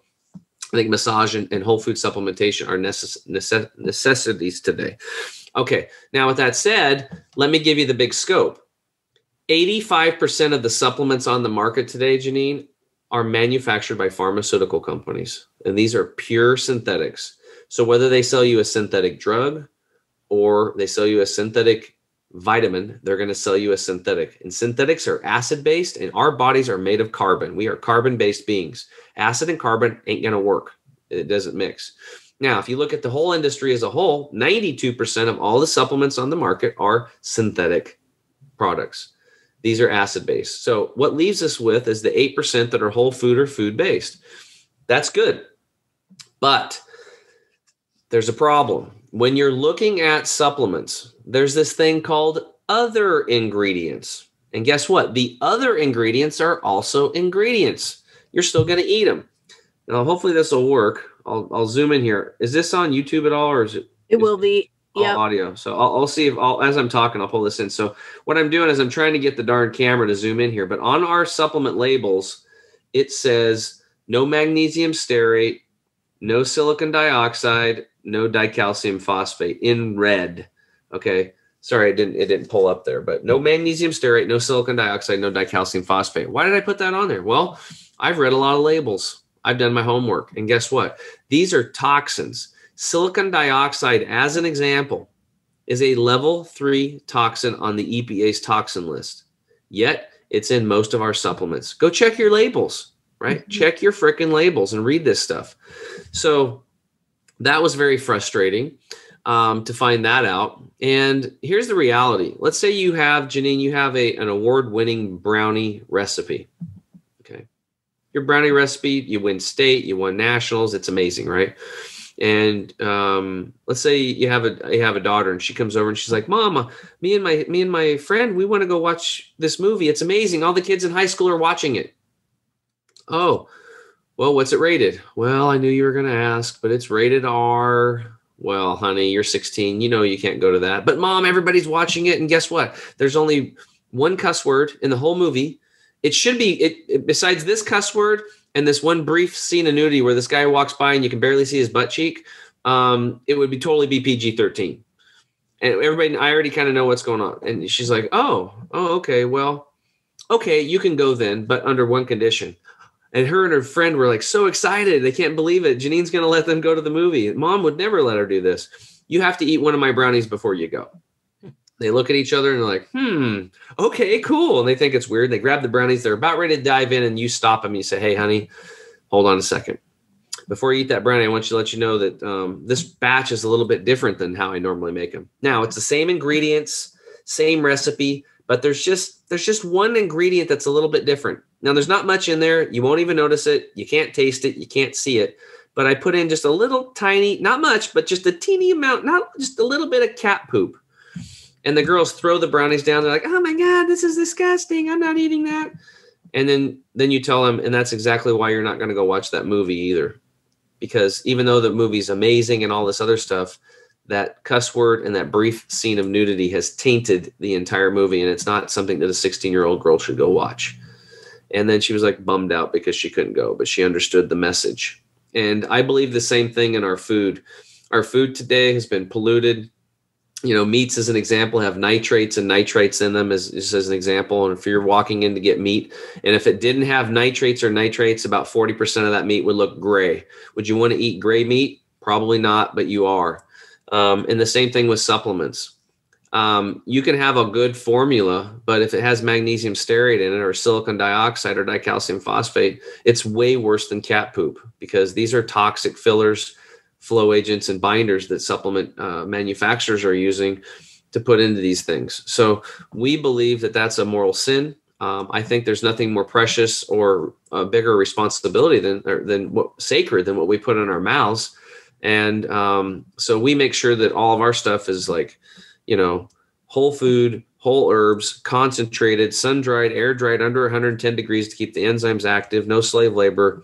I think massage and, and whole food supplementation are necess- necess- necessities today. Okay, now with that said, let me give you the big scope. 85% of the supplements on the market today, Jannine, are manufactured by pharmaceutical companies, and these are pure synthetics. So whether they sell you a synthetic drug or they sell you a synthetic vitamin, they're going to sell you a synthetic. And synthetics are acid based, and our bodies are made of carbon. We are carbon based beings. Acid and carbon ain't going to work, it doesn't mix. Now, if you look at the whole industry as a whole, 92% of all the supplements on the market are synthetic products. These are acid based. So, what leaves us with is the 8% that are whole food or food based. That's good. But there's a problem. When you're looking at supplements, there's this thing called other ingredients. And guess what? The other ingredients are also ingredients. You're still going to eat them. Now, hopefully, this will work. I'll, I'll zoom in here. Is this on YouTube at all, or is it? It will be. Yeah. Audio. So I'll, I'll see if I'll, as I'm talking, I'll pull this in. So what I'm doing is I'm trying to get the darn camera to zoom in here. But on our supplement labels, it says no magnesium stearate, no silicon dioxide, no dicalcium phosphate in red. Okay. Sorry, it didn't it didn't pull up there, but no magnesium stearate, no silicon dioxide, no dicalcium phosphate. Why did I put that on there? Well, I've read a lot of labels. I've done my homework. And guess what? These are toxins. Silicon dioxide, as an example, is a level three toxin on the EPA's toxin list. Yet it's in most of our supplements. Go check your labels, right? Mm-hmm. Check your freaking labels and read this stuff. So that was very frustrating um, to find that out. And here's the reality. Let's say you have, Jannine, you have a, an award winning brownie recipe. Okay. Your brownie recipe, you win state, you won nationals. It's amazing, right? and um, let's say you have a you have a daughter and she comes over and she's like mama me and my me and my friend we want to go watch this movie it's amazing all the kids in high school are watching it oh well what's it rated well i knew you were going to ask but it's rated r well honey you're 16 you know you can't go to that but mom everybody's watching it and guess what there's only one cuss word in the whole movie it should be it, it besides this cuss word and this one brief scene of nudity where this guy walks by and you can barely see his butt cheek, um, it would be totally be PG thirteen. And everybody, I already kind of know what's going on. And she's like, "Oh, oh, okay, well, okay, you can go then, but under one condition." And her and her friend were like so excited, they can't believe it. Jannine's going to let them go to the movie. Mom would never let her do this. You have to eat one of my brownies before you go. They look at each other and they're like, hmm, okay, cool. And they think it's weird. They grab the brownies. They're about ready to dive in, and you stop them. You say, hey, honey, hold on a second. Before you eat that brownie, I want you to let you know that um, this batch is a little bit different than how I normally make them. Now, it's the same ingredients, same recipe, but there's just there's just one ingredient that's a little bit different. Now, there's not much in there. You won't even notice it. You can't taste it. You can't see it. But I put in just a little tiny, not much, but just a teeny amount, not just a little bit of cat poop and the girls throw the brownies down. They're like, "Oh my god, this is disgusting! I'm not eating that." And then then you tell them, and that's exactly why you're not going to go watch that movie either, because even though the movie's amazing and all this other stuff, that cuss word and that brief scene of nudity has tainted the entire movie, and it's not something that a 16 year old girl should go watch. And then she was like bummed out because she couldn't go, but she understood the message. And I believe the same thing in our food. Our food today has been polluted you know, meats as an example have nitrates and nitrites in them as, just as an example. And if you're walking in to get meat, and if it didn't have nitrates or nitrates, about 40% of that meat would look gray. Would you want to eat gray meat? Probably not, but you are. Um, and the same thing with supplements. Um, you can have a good formula, but if it has magnesium stearate in it or silicon dioxide or dicalcium phosphate, it's way worse than cat poop because these are toxic fillers flow agents and binders that supplement uh, manufacturers are using to put into these things. So we believe that that's a moral sin. Um, I think there's nothing more precious or a bigger responsibility than than what sacred than what we put in our mouths. And um, so we make sure that all of our stuff is like, you know, whole food, whole herbs, concentrated, sun dried, air dried under 110 degrees to keep the enzymes active, no slave labor,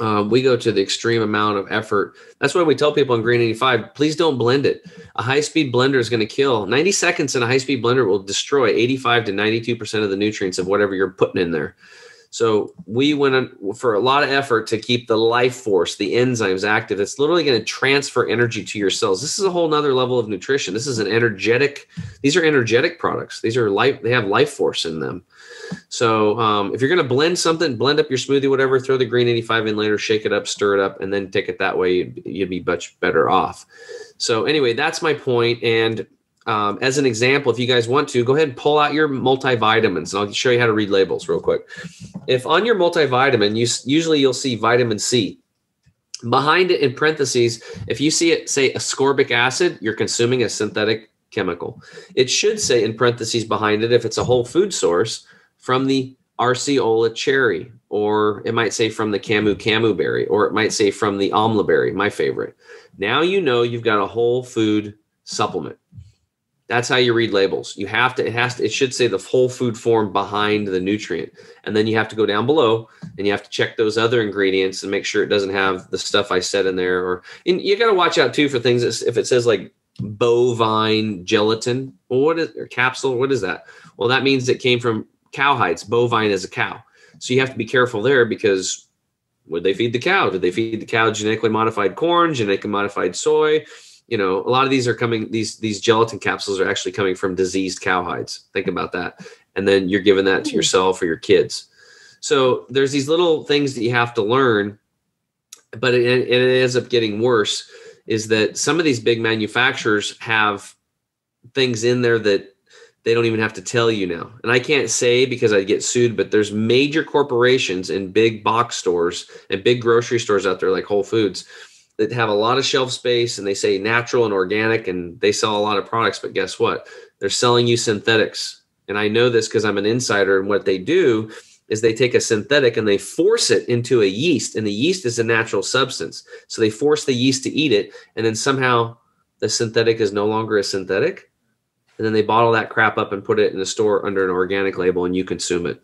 um, we go to the extreme amount of effort. That's why we tell people in Green 85, please don't blend it. A high speed blender is going to kill 90 seconds in a high speed blender will destroy 85 to 92% of the nutrients of whatever you're putting in there. So we went for a lot of effort to keep the life force, the enzymes active. It's literally going to transfer energy to your cells. This is a whole nother level of nutrition. This is an energetic, these are energetic products. These are life, they have life force in them. So um, if you're going to blend something, blend up your smoothie, whatever, throw the green 85 in later, shake it up, stir it up, and then take it that way. You'd, you'd be much better off. So anyway, that's my point. And um, as an example, if you guys want to, go ahead and pull out your multivitamins, and I'll show you how to read labels real quick. If on your multivitamin, you usually you'll see vitamin C. Behind it in parentheses, if you see it say ascorbic acid, you're consuming a synthetic chemical. It should say in parentheses behind it, if it's a whole food source, from the Acerola cherry, or it might say from the Camu Camu berry, or it might say from the Amla berry, my favorite. Now you know you've got a whole food supplement. That's how you read labels. You have to, it has to, it should say the whole food form behind the nutrient. And then you have to go down below and you have to check those other ingredients and make sure it doesn't have the stuff I said in there. Or, and you got to watch out too for things if it says like bovine gelatin, well, what is, or capsule, what is that? Well, that means it came from cowhides. Bovine is a cow. So you have to be careful there because would they feed the cow? Did they feed the cow genetically modified corn, genetically modified soy? You know a lot of these are coming these these gelatin capsules are actually coming from diseased cowhides think about that and then you're giving that to hmm. yourself or your kids so there's these little things that you have to learn but it, it ends up getting worse is that some of these big manufacturers have things in there that they don't even have to tell you now. And I can't say because i'd get sued, but there's major corporations and big box stores and big grocery stores out there like Whole Foods that have a lot of shelf space and they say natural and organic and they sell a lot of products, but guess what? They're selling you synthetics. And I know this because I'm an insider and what they do is they take a synthetic and they force it into a yeast and the yeast is a natural substance. So they force the yeast to eat it and then somehow the synthetic is no longer a synthetic and then they bottle that crap up and put it in the store under an organic label and you consume it.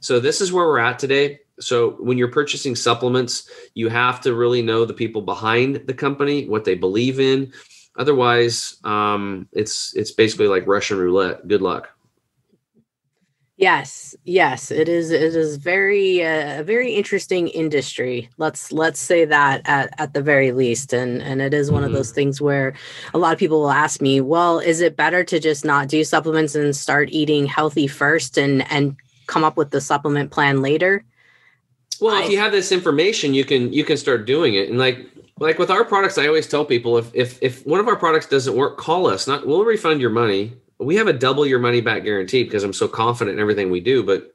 So this is where we're at today. So when you're purchasing supplements, you have to really know the people behind the company, what they believe in. Otherwise, um, it's it's basically like Russian roulette. Good luck. Yes, yes, it is. It is very uh, a very interesting industry. Let's let's say that at, at the very least, and and it is one mm-hmm. of those things where a lot of people will ask me, well, is it better to just not do supplements and start eating healthy first, and and come up with the supplement plan later? Well, I, if you have this information, you can you can start doing it, and like like with our products, I always tell people if if if one of our products doesn't work, call us. Not we'll refund your money we have a double your money back guarantee because I'm so confident in everything we do. But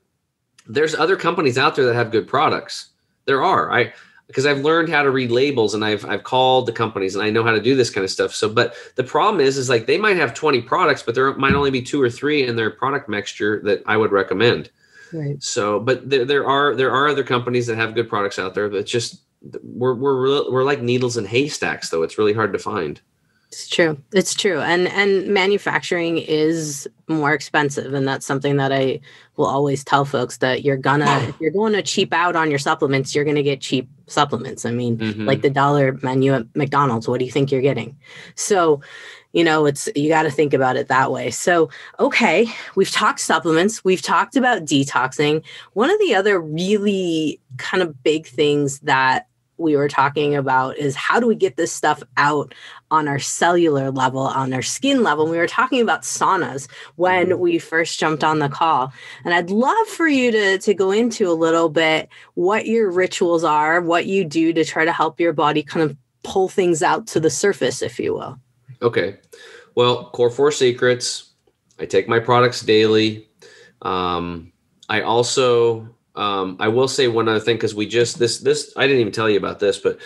there's other companies out there that have good products. There are. I because I've learned how to read labels and I've I've called the companies and I know how to do this kind of stuff. So, but the problem is, is like they might have 20 products, but there might only be two or three in their product mixture that I would recommend. Right. So, but there, there are there are other companies that have good products out there, but just we're we're we're like needles in haystacks, though. It's really hard to find. It's true. It's true. And and manufacturing is more expensive and that's something that I will always tell folks that you're gonna if you're going to cheap out on your supplements, you're going to get cheap supplements. I mean, mm-hmm. like the dollar menu at McDonald's, what do you think you're getting? So, you know, it's you got to think about it that way. So, okay, we've talked supplements, we've talked about detoxing. One of the other really kind of big things that we were talking about is how do we get this stuff out on our cellular level, on our skin level. And we were talking about saunas when mm-hmm. we first jumped on the call. And I'd love for you to, to go into a little bit what your rituals are, what you do to try to help your body kind of pull things out to the surface, if you will. Okay. Well, core four secrets. I take my products daily. Um, I also um, I will say one other thing because we just this this I didn't even tell you about this, but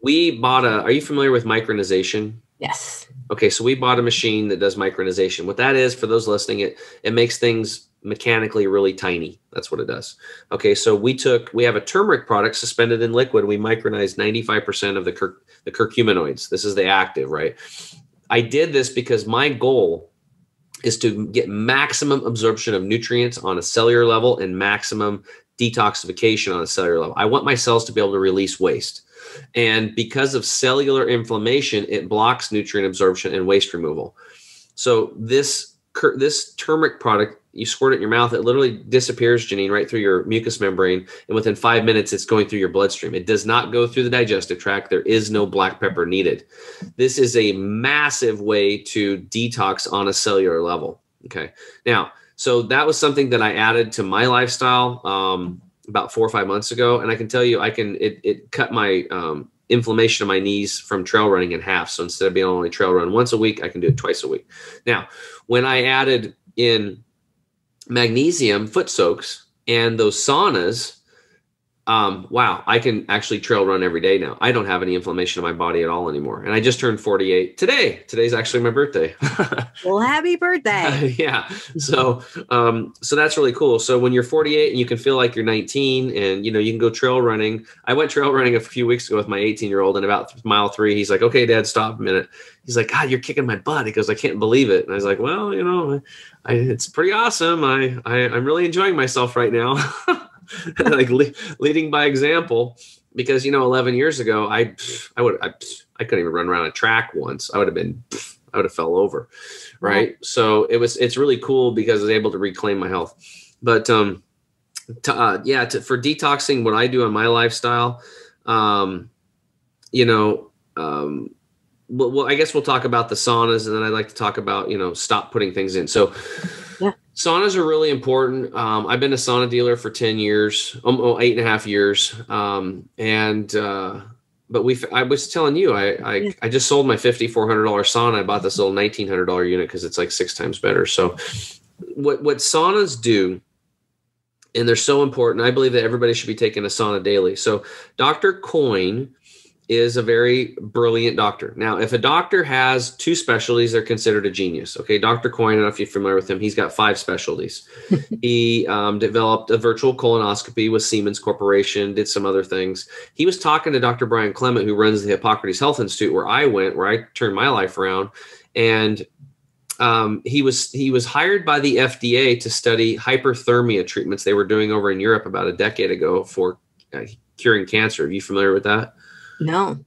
we bought a. Are you familiar with micronization? Yes. Okay, so we bought a machine that does micronization. What that is, for those listening, it it makes things mechanically really tiny. That's what it does. Okay, so we took we have a turmeric product suspended in liquid. We micronized 95% of the cur, the curcuminoids. This is the active, right? I did this because my goal is to get maximum absorption of nutrients on a cellular level and maximum detoxification on a cellular level. I want my cells to be able to release waste. And because of cellular inflammation, it blocks nutrient absorption and waste removal. So this this turmeric product, you squirt it in your mouth, it literally disappears, Jannine, right through your mucous membrane, and within five minutes, it's going through your bloodstream. It does not go through the digestive tract. There is no black pepper needed. This is a massive way to detox on a cellular level. Okay, now so that was something that I added to my lifestyle um, about four or five months ago, and I can tell you, I can it it cut my um, inflammation of my knees from trail running in half. So instead of being only trail run once a week, I can do it twice a week. Now, when I added in magnesium foot soaks and those saunas, um, wow, I can actually trail run every day now. I don't have any inflammation in my body at all anymore. And I just turned 48 today. Today's actually my birthday. well, happy birthday. yeah. So, um, so that's really cool. So when you're 48 and you can feel like you're 19 and, you know, you can go trail running. I went trail running a few weeks ago with my 18 year old and about mile three, he's like, okay, dad, stop a minute. He's like, God, you're kicking my butt. He goes, I can't believe it. And I was like, well, you know, I, it's pretty awesome. I, I, I'm really enjoying myself right now. like le- leading by example because you know 11 years ago i i would I, I couldn't even run around a track once. I would have been i would have fell over right. so it was it's really cool because i was able to reclaim my health. But um to, uh, yeah to, for detoxing what i do in my lifestyle um you know um well, well i guess we'll talk about the saunas and then i'd like to talk about you know stop putting things in. So yeah. Saunas are really important. Um, I've been a sauna dealer for 10 years, um, oh, eight and a half years. Um, and uh, but we I was telling you I I, yeah. I just sold my fifty four hundred dollar sauna. I bought this little nineteen hundred dollar unit because it's like six times better. So what what saunas do and they're so important. I believe that everybody should be taking a sauna daily. So Dr. Coyne is a very brilliant doctor. Now, if a doctor has two specialties, they're considered a genius. Okay, Dr. Coyne, I don't know if you're familiar with him, he's got five specialties. he um, developed a virtual colonoscopy with Siemens Corporation, did some other things. He was talking to Dr. Brian Clement, who runs the Hippocrates Health Institute, where I went, where I turned my life around, and um, he was he was hired by the FDA to study hyperthermia treatments they were doing over in Europe about a decade ago for uh, curing cancer. Are you familiar with that? No.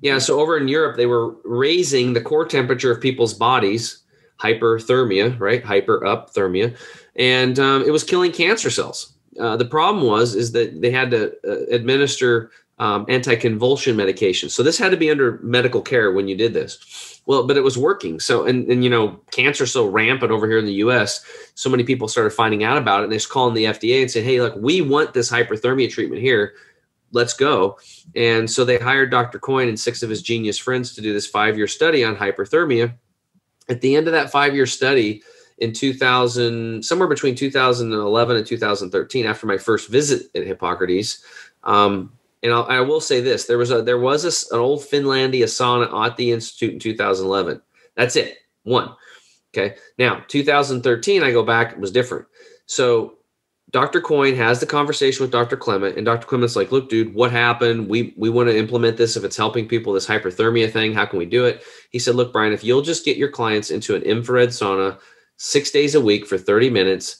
Yeah, so over in Europe, they were raising the core temperature of people's bodies, hyperthermia, right? Hyperupthermia, and um, it was killing cancer cells. Uh, the problem was is that they had to uh, administer um, anticonvulsion medication. So this had to be under medical care when you did this. Well, but it was working. So and and you know, cancer so rampant over here in the U.S. So many people started finding out about it, and they're calling the FDA and saying, "Hey, look, we want this hyperthermia treatment here." Let's go. And so they hired Dr. Coyne and six of his genius friends to do this five year study on hyperthermia. At the end of that five year study, in 2000, somewhere between 2011 and 2013, after my first visit at Hippocrates, um, and I'll, I will say this: there was a there was a, an old Finlandia sauna at the institute in 2011. That's it, one. Okay. Now 2013, I go back; it was different. So Dr. Coyne has the conversation with Dr. Clement, and Dr. Clement's like, "Look, dude, what happened? We we want to implement this if it's helping people this hyperthermia thing. How can we do it?" He said, "Look, Brian, if you'll just get your clients into an infrared sauna six days a week for 30 minutes,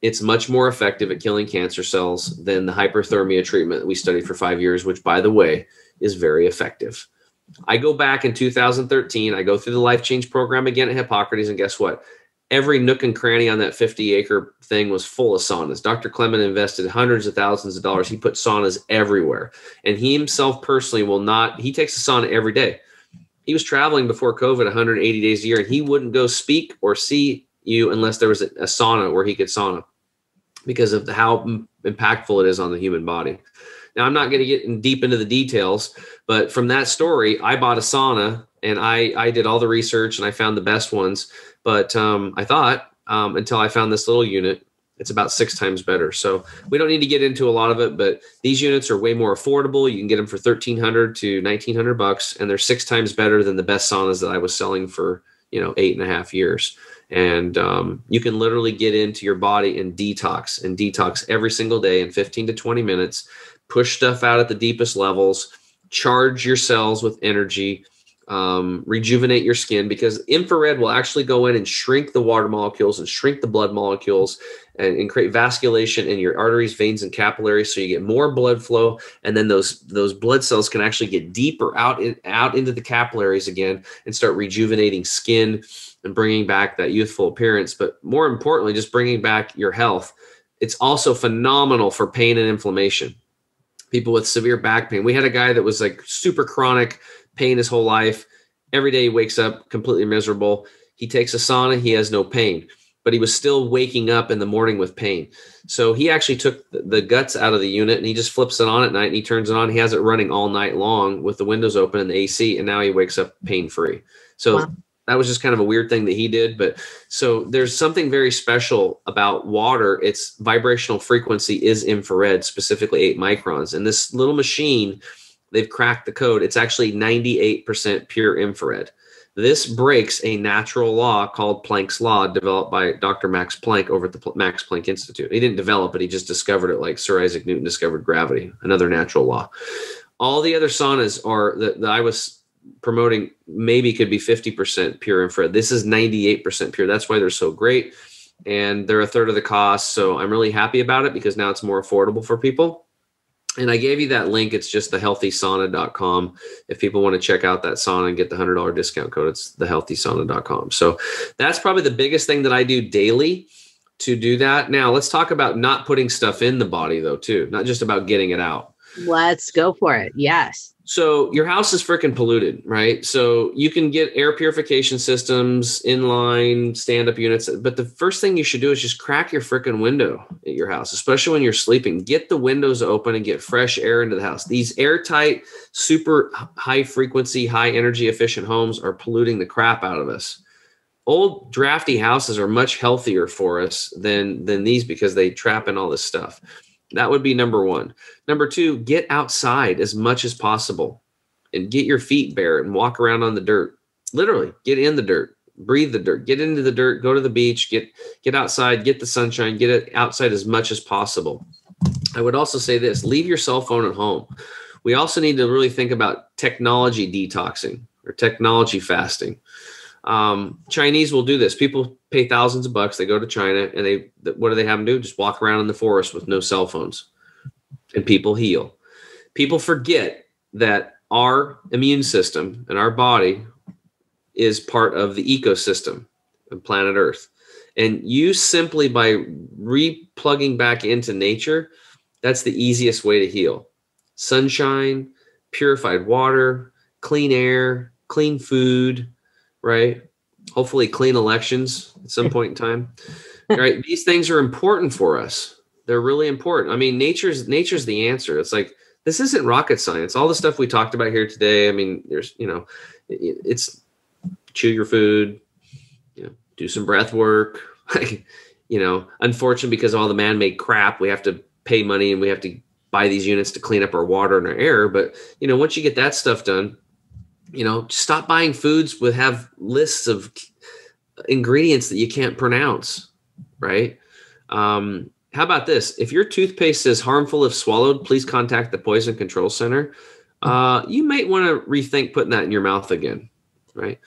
it's much more effective at killing cancer cells than the hyperthermia treatment we studied for five years, which, by the way, is very effective." I go back in 2013. I go through the Life Change program again at Hippocrates, and guess what? Every nook and cranny on that 50 acre thing was full of saunas. Dr. Clement invested hundreds of thousands of dollars. He put saunas everywhere. And he himself personally will not, he takes a sauna every day. He was traveling before COVID 180 days a year, and he wouldn't go speak or see you unless there was a, a sauna where he could sauna because of the, how impactful it is on the human body. Now, I'm not going to get in deep into the details, but from that story, I bought a sauna and I, I did all the research and I found the best ones but um, I thought um, until I found this little unit, it's about six times better. So we don't need to get into a lot of it, but these units are way more affordable. You can get them for 1300 to 1900 bucks, and they're six times better than the best saunas that I was selling for, you know, eight and a half years. And um, you can literally get into your body and detox and detox every single day in 15 to 20 minutes, push stuff out at the deepest levels, charge your cells with energy, um, rejuvenate your skin because infrared will actually go in and shrink the water molecules and shrink the blood molecules and, and, create vasculation in your arteries, veins, and capillaries, so you get more blood flow, and then those those blood cells can actually get deeper out in, out into the capillaries again and start rejuvenating skin and bringing back that youthful appearance. But more importantly, just bringing back your health. It's also phenomenal for pain and inflammation. People with severe back pain. We had a guy that was like super chronic pain his whole life. Every day he wakes up completely miserable. He takes a sauna, he has no pain, but he was still waking up in the morning with pain. So he actually took the guts out of the unit and he just flips it on at night and he turns it on. He has it running all night long with the windows open and the AC, and now he wakes up pain free. So wow. that was just kind of a weird thing that he did. But so there's something very special about water. Its vibrational frequency is infrared, specifically eight microns. And this little machine they've cracked the code. It's actually 98% pure infrared. This breaks a natural law called Planck's law, developed by Dr. Max Planck over at the Max Planck Institute. He didn't develop it; he just discovered it, like Sir Isaac Newton discovered gravity, another natural law. All the other saunas are that, that I was promoting maybe could be 50% pure infrared. This is 98% pure. That's why they're so great, and they're a third of the cost. So I'm really happy about it because now it's more affordable for people and I gave you that link. It's just thehealthysauna.com. If people want to check out that sauna and get the $100 discount code, it's thehealthysauna.com. So that's probably the biggest thing that I do daily to do that. Now, let's talk about not putting stuff in the body, though, too, not just about getting it out. Let's go for it. Yes. So your house is freaking polluted, right? So you can get air purification systems, inline stand-up units, but the first thing you should do is just crack your freaking window at your house, especially when you're sleeping. Get the windows open and get fresh air into the house. These airtight, super high frequency, high energy efficient homes are polluting the crap out of us. Old drafty houses are much healthier for us than than these because they trap in all this stuff. That would be number one. Number two, get outside as much as possible and get your feet bare and walk around on the dirt. Literally, get in the dirt, breathe the dirt, get into the dirt, go to the beach, get get outside, get the sunshine, get it outside as much as possible. I would also say this leave your cell phone at home. We also need to really think about technology detoxing or technology fasting. Um, Chinese will do this. People pay thousands of bucks. They go to China and they, what do they have them do? Just walk around in the forest with no cell phones and people heal. People forget that our immune system and our body is part of the ecosystem of planet Earth. And you simply by replugging back into nature, that's the easiest way to heal. Sunshine, purified water, clean air, clean food, right? Hopefully, clean elections at some point in time, right? These things are important for us. They're really important. I mean, nature's nature's the answer. It's like this isn't rocket science. All the stuff we talked about here today. I mean, there's you know, it's chew your food, you know, do some breath work. you know, unfortunately, because of all the man-made crap, we have to pay money and we have to buy these units to clean up our water and our air. But you know, once you get that stuff done, you know stop buying foods with have lists of ingredients that you can't pronounce right? Um, how about this? If your toothpaste says harmful if swallowed please contact the poison control center. Uh, you might want to rethink putting that in your mouth again right?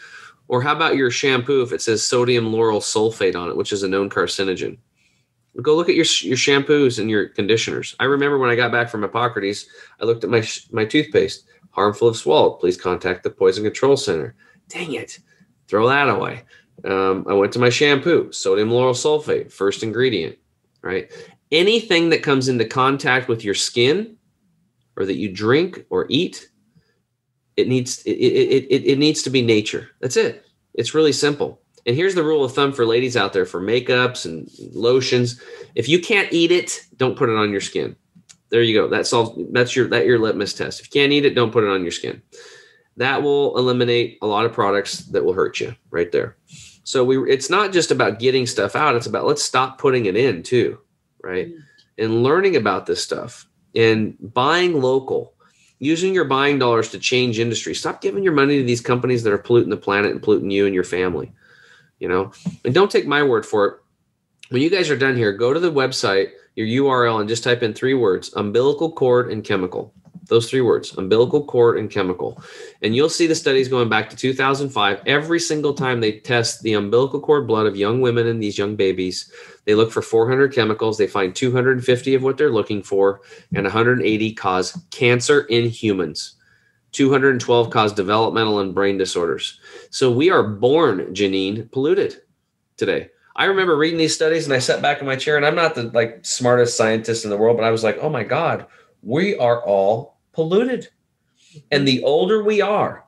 Or how about your shampoo if it says sodium lauryl sulfate on it which is a known carcinogen? Go look at your your shampoos and your conditioners. I remember when i got back from hippocrates i looked at my my toothpaste harmful if swallowed. Please contact the Poison Control Center. Dang it. Throw that away. Um, I went to my shampoo, sodium lauryl sulfate, first ingredient, right? Anything that comes into contact with your skin or that you drink or eat, it needs it, it, it, it needs to be nature. That's it. It's really simple. And here's the rule of thumb for ladies out there for makeups and lotions. If you can't eat it, don't put it on your skin there you go. That solves That's your that your litmus test. If you can't eat it, don't put it on your skin. That will eliminate a lot of products that will hurt you right there. So we it's not just about getting stuff out. It's about let's stop putting it in too, right? Mm. And learning about this stuff and buying local, using your buying dollars to change industry. Stop giving your money to these companies that are polluting the planet and polluting you and your family. You know, and don't take my word for it. When you guys are done here, go to the website your URL and just type in three words umbilical cord and chemical. Those three words umbilical cord and chemical. And you'll see the studies going back to 2005. Every single time they test the umbilical cord blood of young women and these young babies, they look for 400 chemicals. They find 250 of what they're looking for, and 180 cause cancer in humans. 212 cause developmental and brain disorders. So we are born, Jannine, polluted today. I remember reading these studies and I sat back in my chair and I'm not the like smartest scientist in the world, but I was like, oh my God, we are all polluted. And the older we are,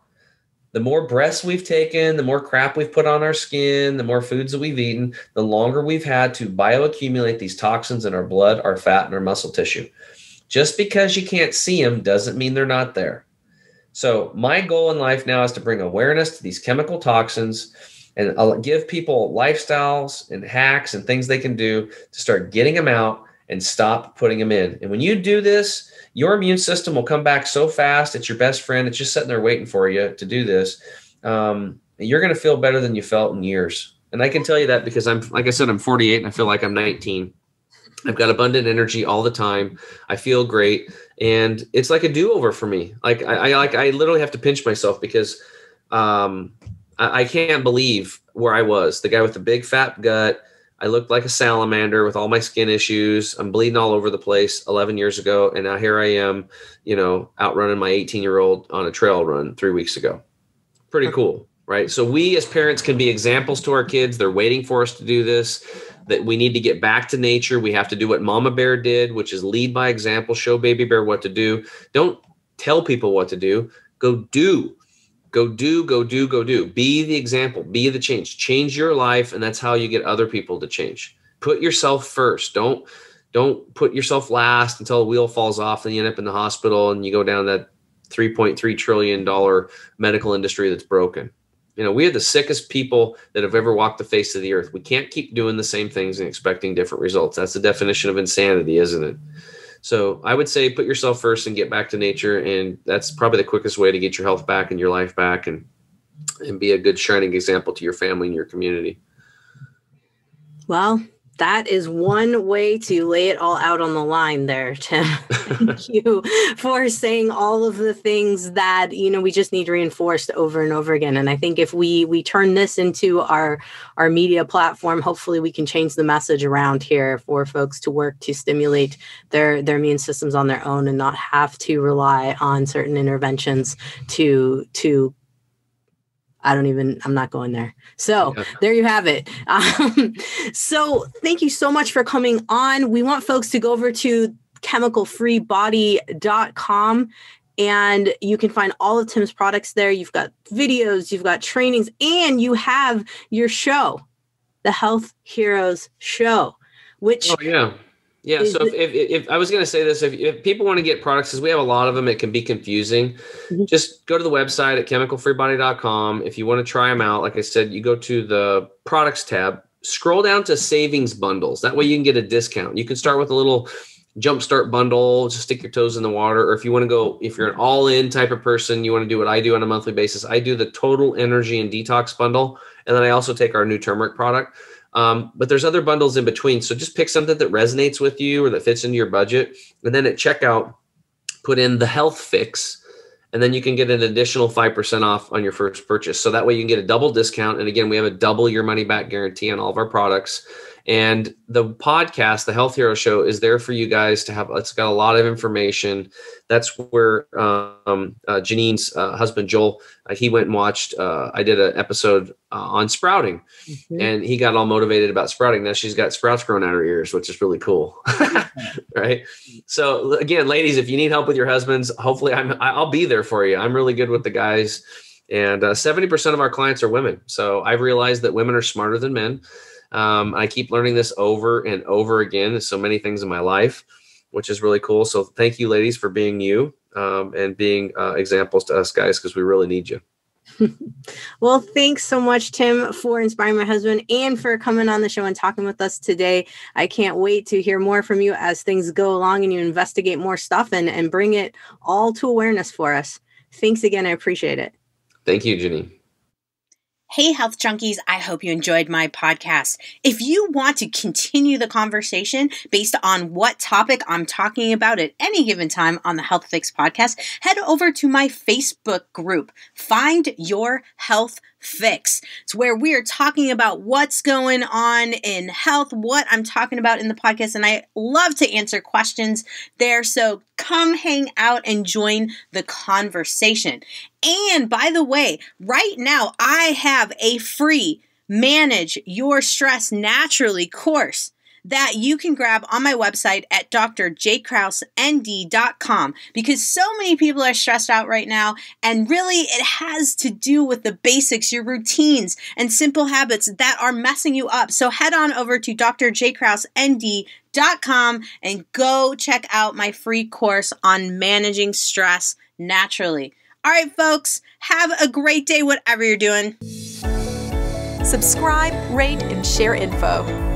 the more breaths we've taken, the more crap we've put on our skin, the more foods that we've eaten, the longer we've had to bioaccumulate these toxins in our blood, our fat, and our muscle tissue. Just because you can't see them doesn't mean they're not there. So, my goal in life now is to bring awareness to these chemical toxins and I'll give people lifestyles and hacks and things they can do to start getting them out and stop putting them in. And when you do this, your immune system will come back so fast. It's your best friend. It's just sitting there waiting for you to do this. Um, you're going to feel better than you felt in years. And I can tell you that because I'm, like I said, I'm 48 and I feel like I'm 19. I've got abundant energy all the time. I feel great, and it's like a do over for me. Like I, I, like I literally have to pinch myself because um, I, can't believe where I was. The guy with the big fat gut. I looked like a salamander with all my skin issues. I'm bleeding all over the place 11 years ago. And now here I am, you know, outrunning my 18 year old on a trail run three weeks ago. Pretty cool. right? So we as parents can be examples to our kids. They're waiting for us to do this. That we need to get back to nature. We have to do what Mama Bear did, which is lead by example, show baby bear what to do. Don't tell people what to do. Go do. Go do, go do, go do. Be the example, be the change. Change your life, and that's how you get other people to change. Put yourself first. Don't don't put yourself last until the wheel falls off and you end up in the hospital and you go down that 3.3 trillion dollar medical industry that's broken. You know, we are the sickest people that have ever walked the face of the earth. We can't keep doing the same things and expecting different results. That's the definition of insanity, isn't it? So I would say put yourself first and get back to nature. And that's probably the quickest way to get your health back and your life back and, and be a good shining example to your family and your community. Well, that is one way to lay it all out on the line there tim. Thank you for saying all of the things that you know we just need reinforced over and over again. And i think if we we turn this into our our media platform hopefully we can change the message around here for folks to work to stimulate their their immune systems on their own and not have to rely on certain interventions to to I don't even, I'm not going there. So yeah. there you have it. Um, so thank you so much for coming on. We want folks to go over to chemicalfreebody.com and you can find all of Tim's products there. You've got videos, you've got trainings, and you have your show, the Health Heroes Show, which oh, yeah. Yeah. So if, if, if, I was going to say this, if, if people want to get products, because we have a lot of them, it can be confusing. Mm-hmm. Just go to the website at chemicalfreebody.com. If you want to try them out, like I said, you go to the products tab, scroll down to savings bundles. That way you can get a discount. You can start with a little jumpstart bundle, just stick your toes in the water. Or if you want to go, if you're an all in type of person, you want to do what I do on a monthly basis, I do the total energy and detox bundle. And then I also take our new turmeric product. Um, but there's other bundles in between. So just pick something that resonates with you or that fits into your budget. And then at checkout, put in the health fix. And then you can get an additional 5% off on your first purchase. So that way you can get a double discount. And again, we have a double your money back guarantee on all of our products. And the podcast, the Health Hero Show, is there for you guys to have. It's got a lot of information. That's where um, uh, Jannine's uh, husband Joel, uh, he went and watched. Uh, I did an episode uh, on sprouting, mm-hmm. and he got all motivated about sprouting. Now she's got sprouts growing out her ears, which is really cool, right? So again, ladies, if you need help with your husbands, hopefully I'm I'll be there for you. I'm really good with the guys, and uh, seventy percent of our clients are women. So I've realized that women are smarter than men. Um, I keep learning this over and over again. so many things in my life, which is really cool. So thank you, ladies, for being you um, and being uh, examples to us guys because we really need you. well, thanks so much, Tim, for inspiring my husband and for coming on the show and talking with us today. I can't wait to hear more from you as things go along and you investigate more stuff and, and bring it all to awareness for us. Thanks again. I appreciate it. Thank you, Jenny. Hey, health junkies, I hope you enjoyed my podcast. If you want to continue the conversation based on what topic I'm talking about at any given time on the Health Fix podcast, head over to my Facebook group, Find Your Health Fix. It's where we are talking about what's going on in health, what I'm talking about in the podcast, and I love to answer questions there. So come hang out and join the conversation. And by the way, right now I have a free Manage Your Stress Naturally course that you can grab on my website at drjkrausend.com because so many people are stressed out right now and really it has to do with the basics, your routines and simple habits that are messing you up. So head on over to drjkrausend.com and go check out my free course on managing stress naturally. All right, folks, have a great day, whatever you're doing. Subscribe, rate, and share info.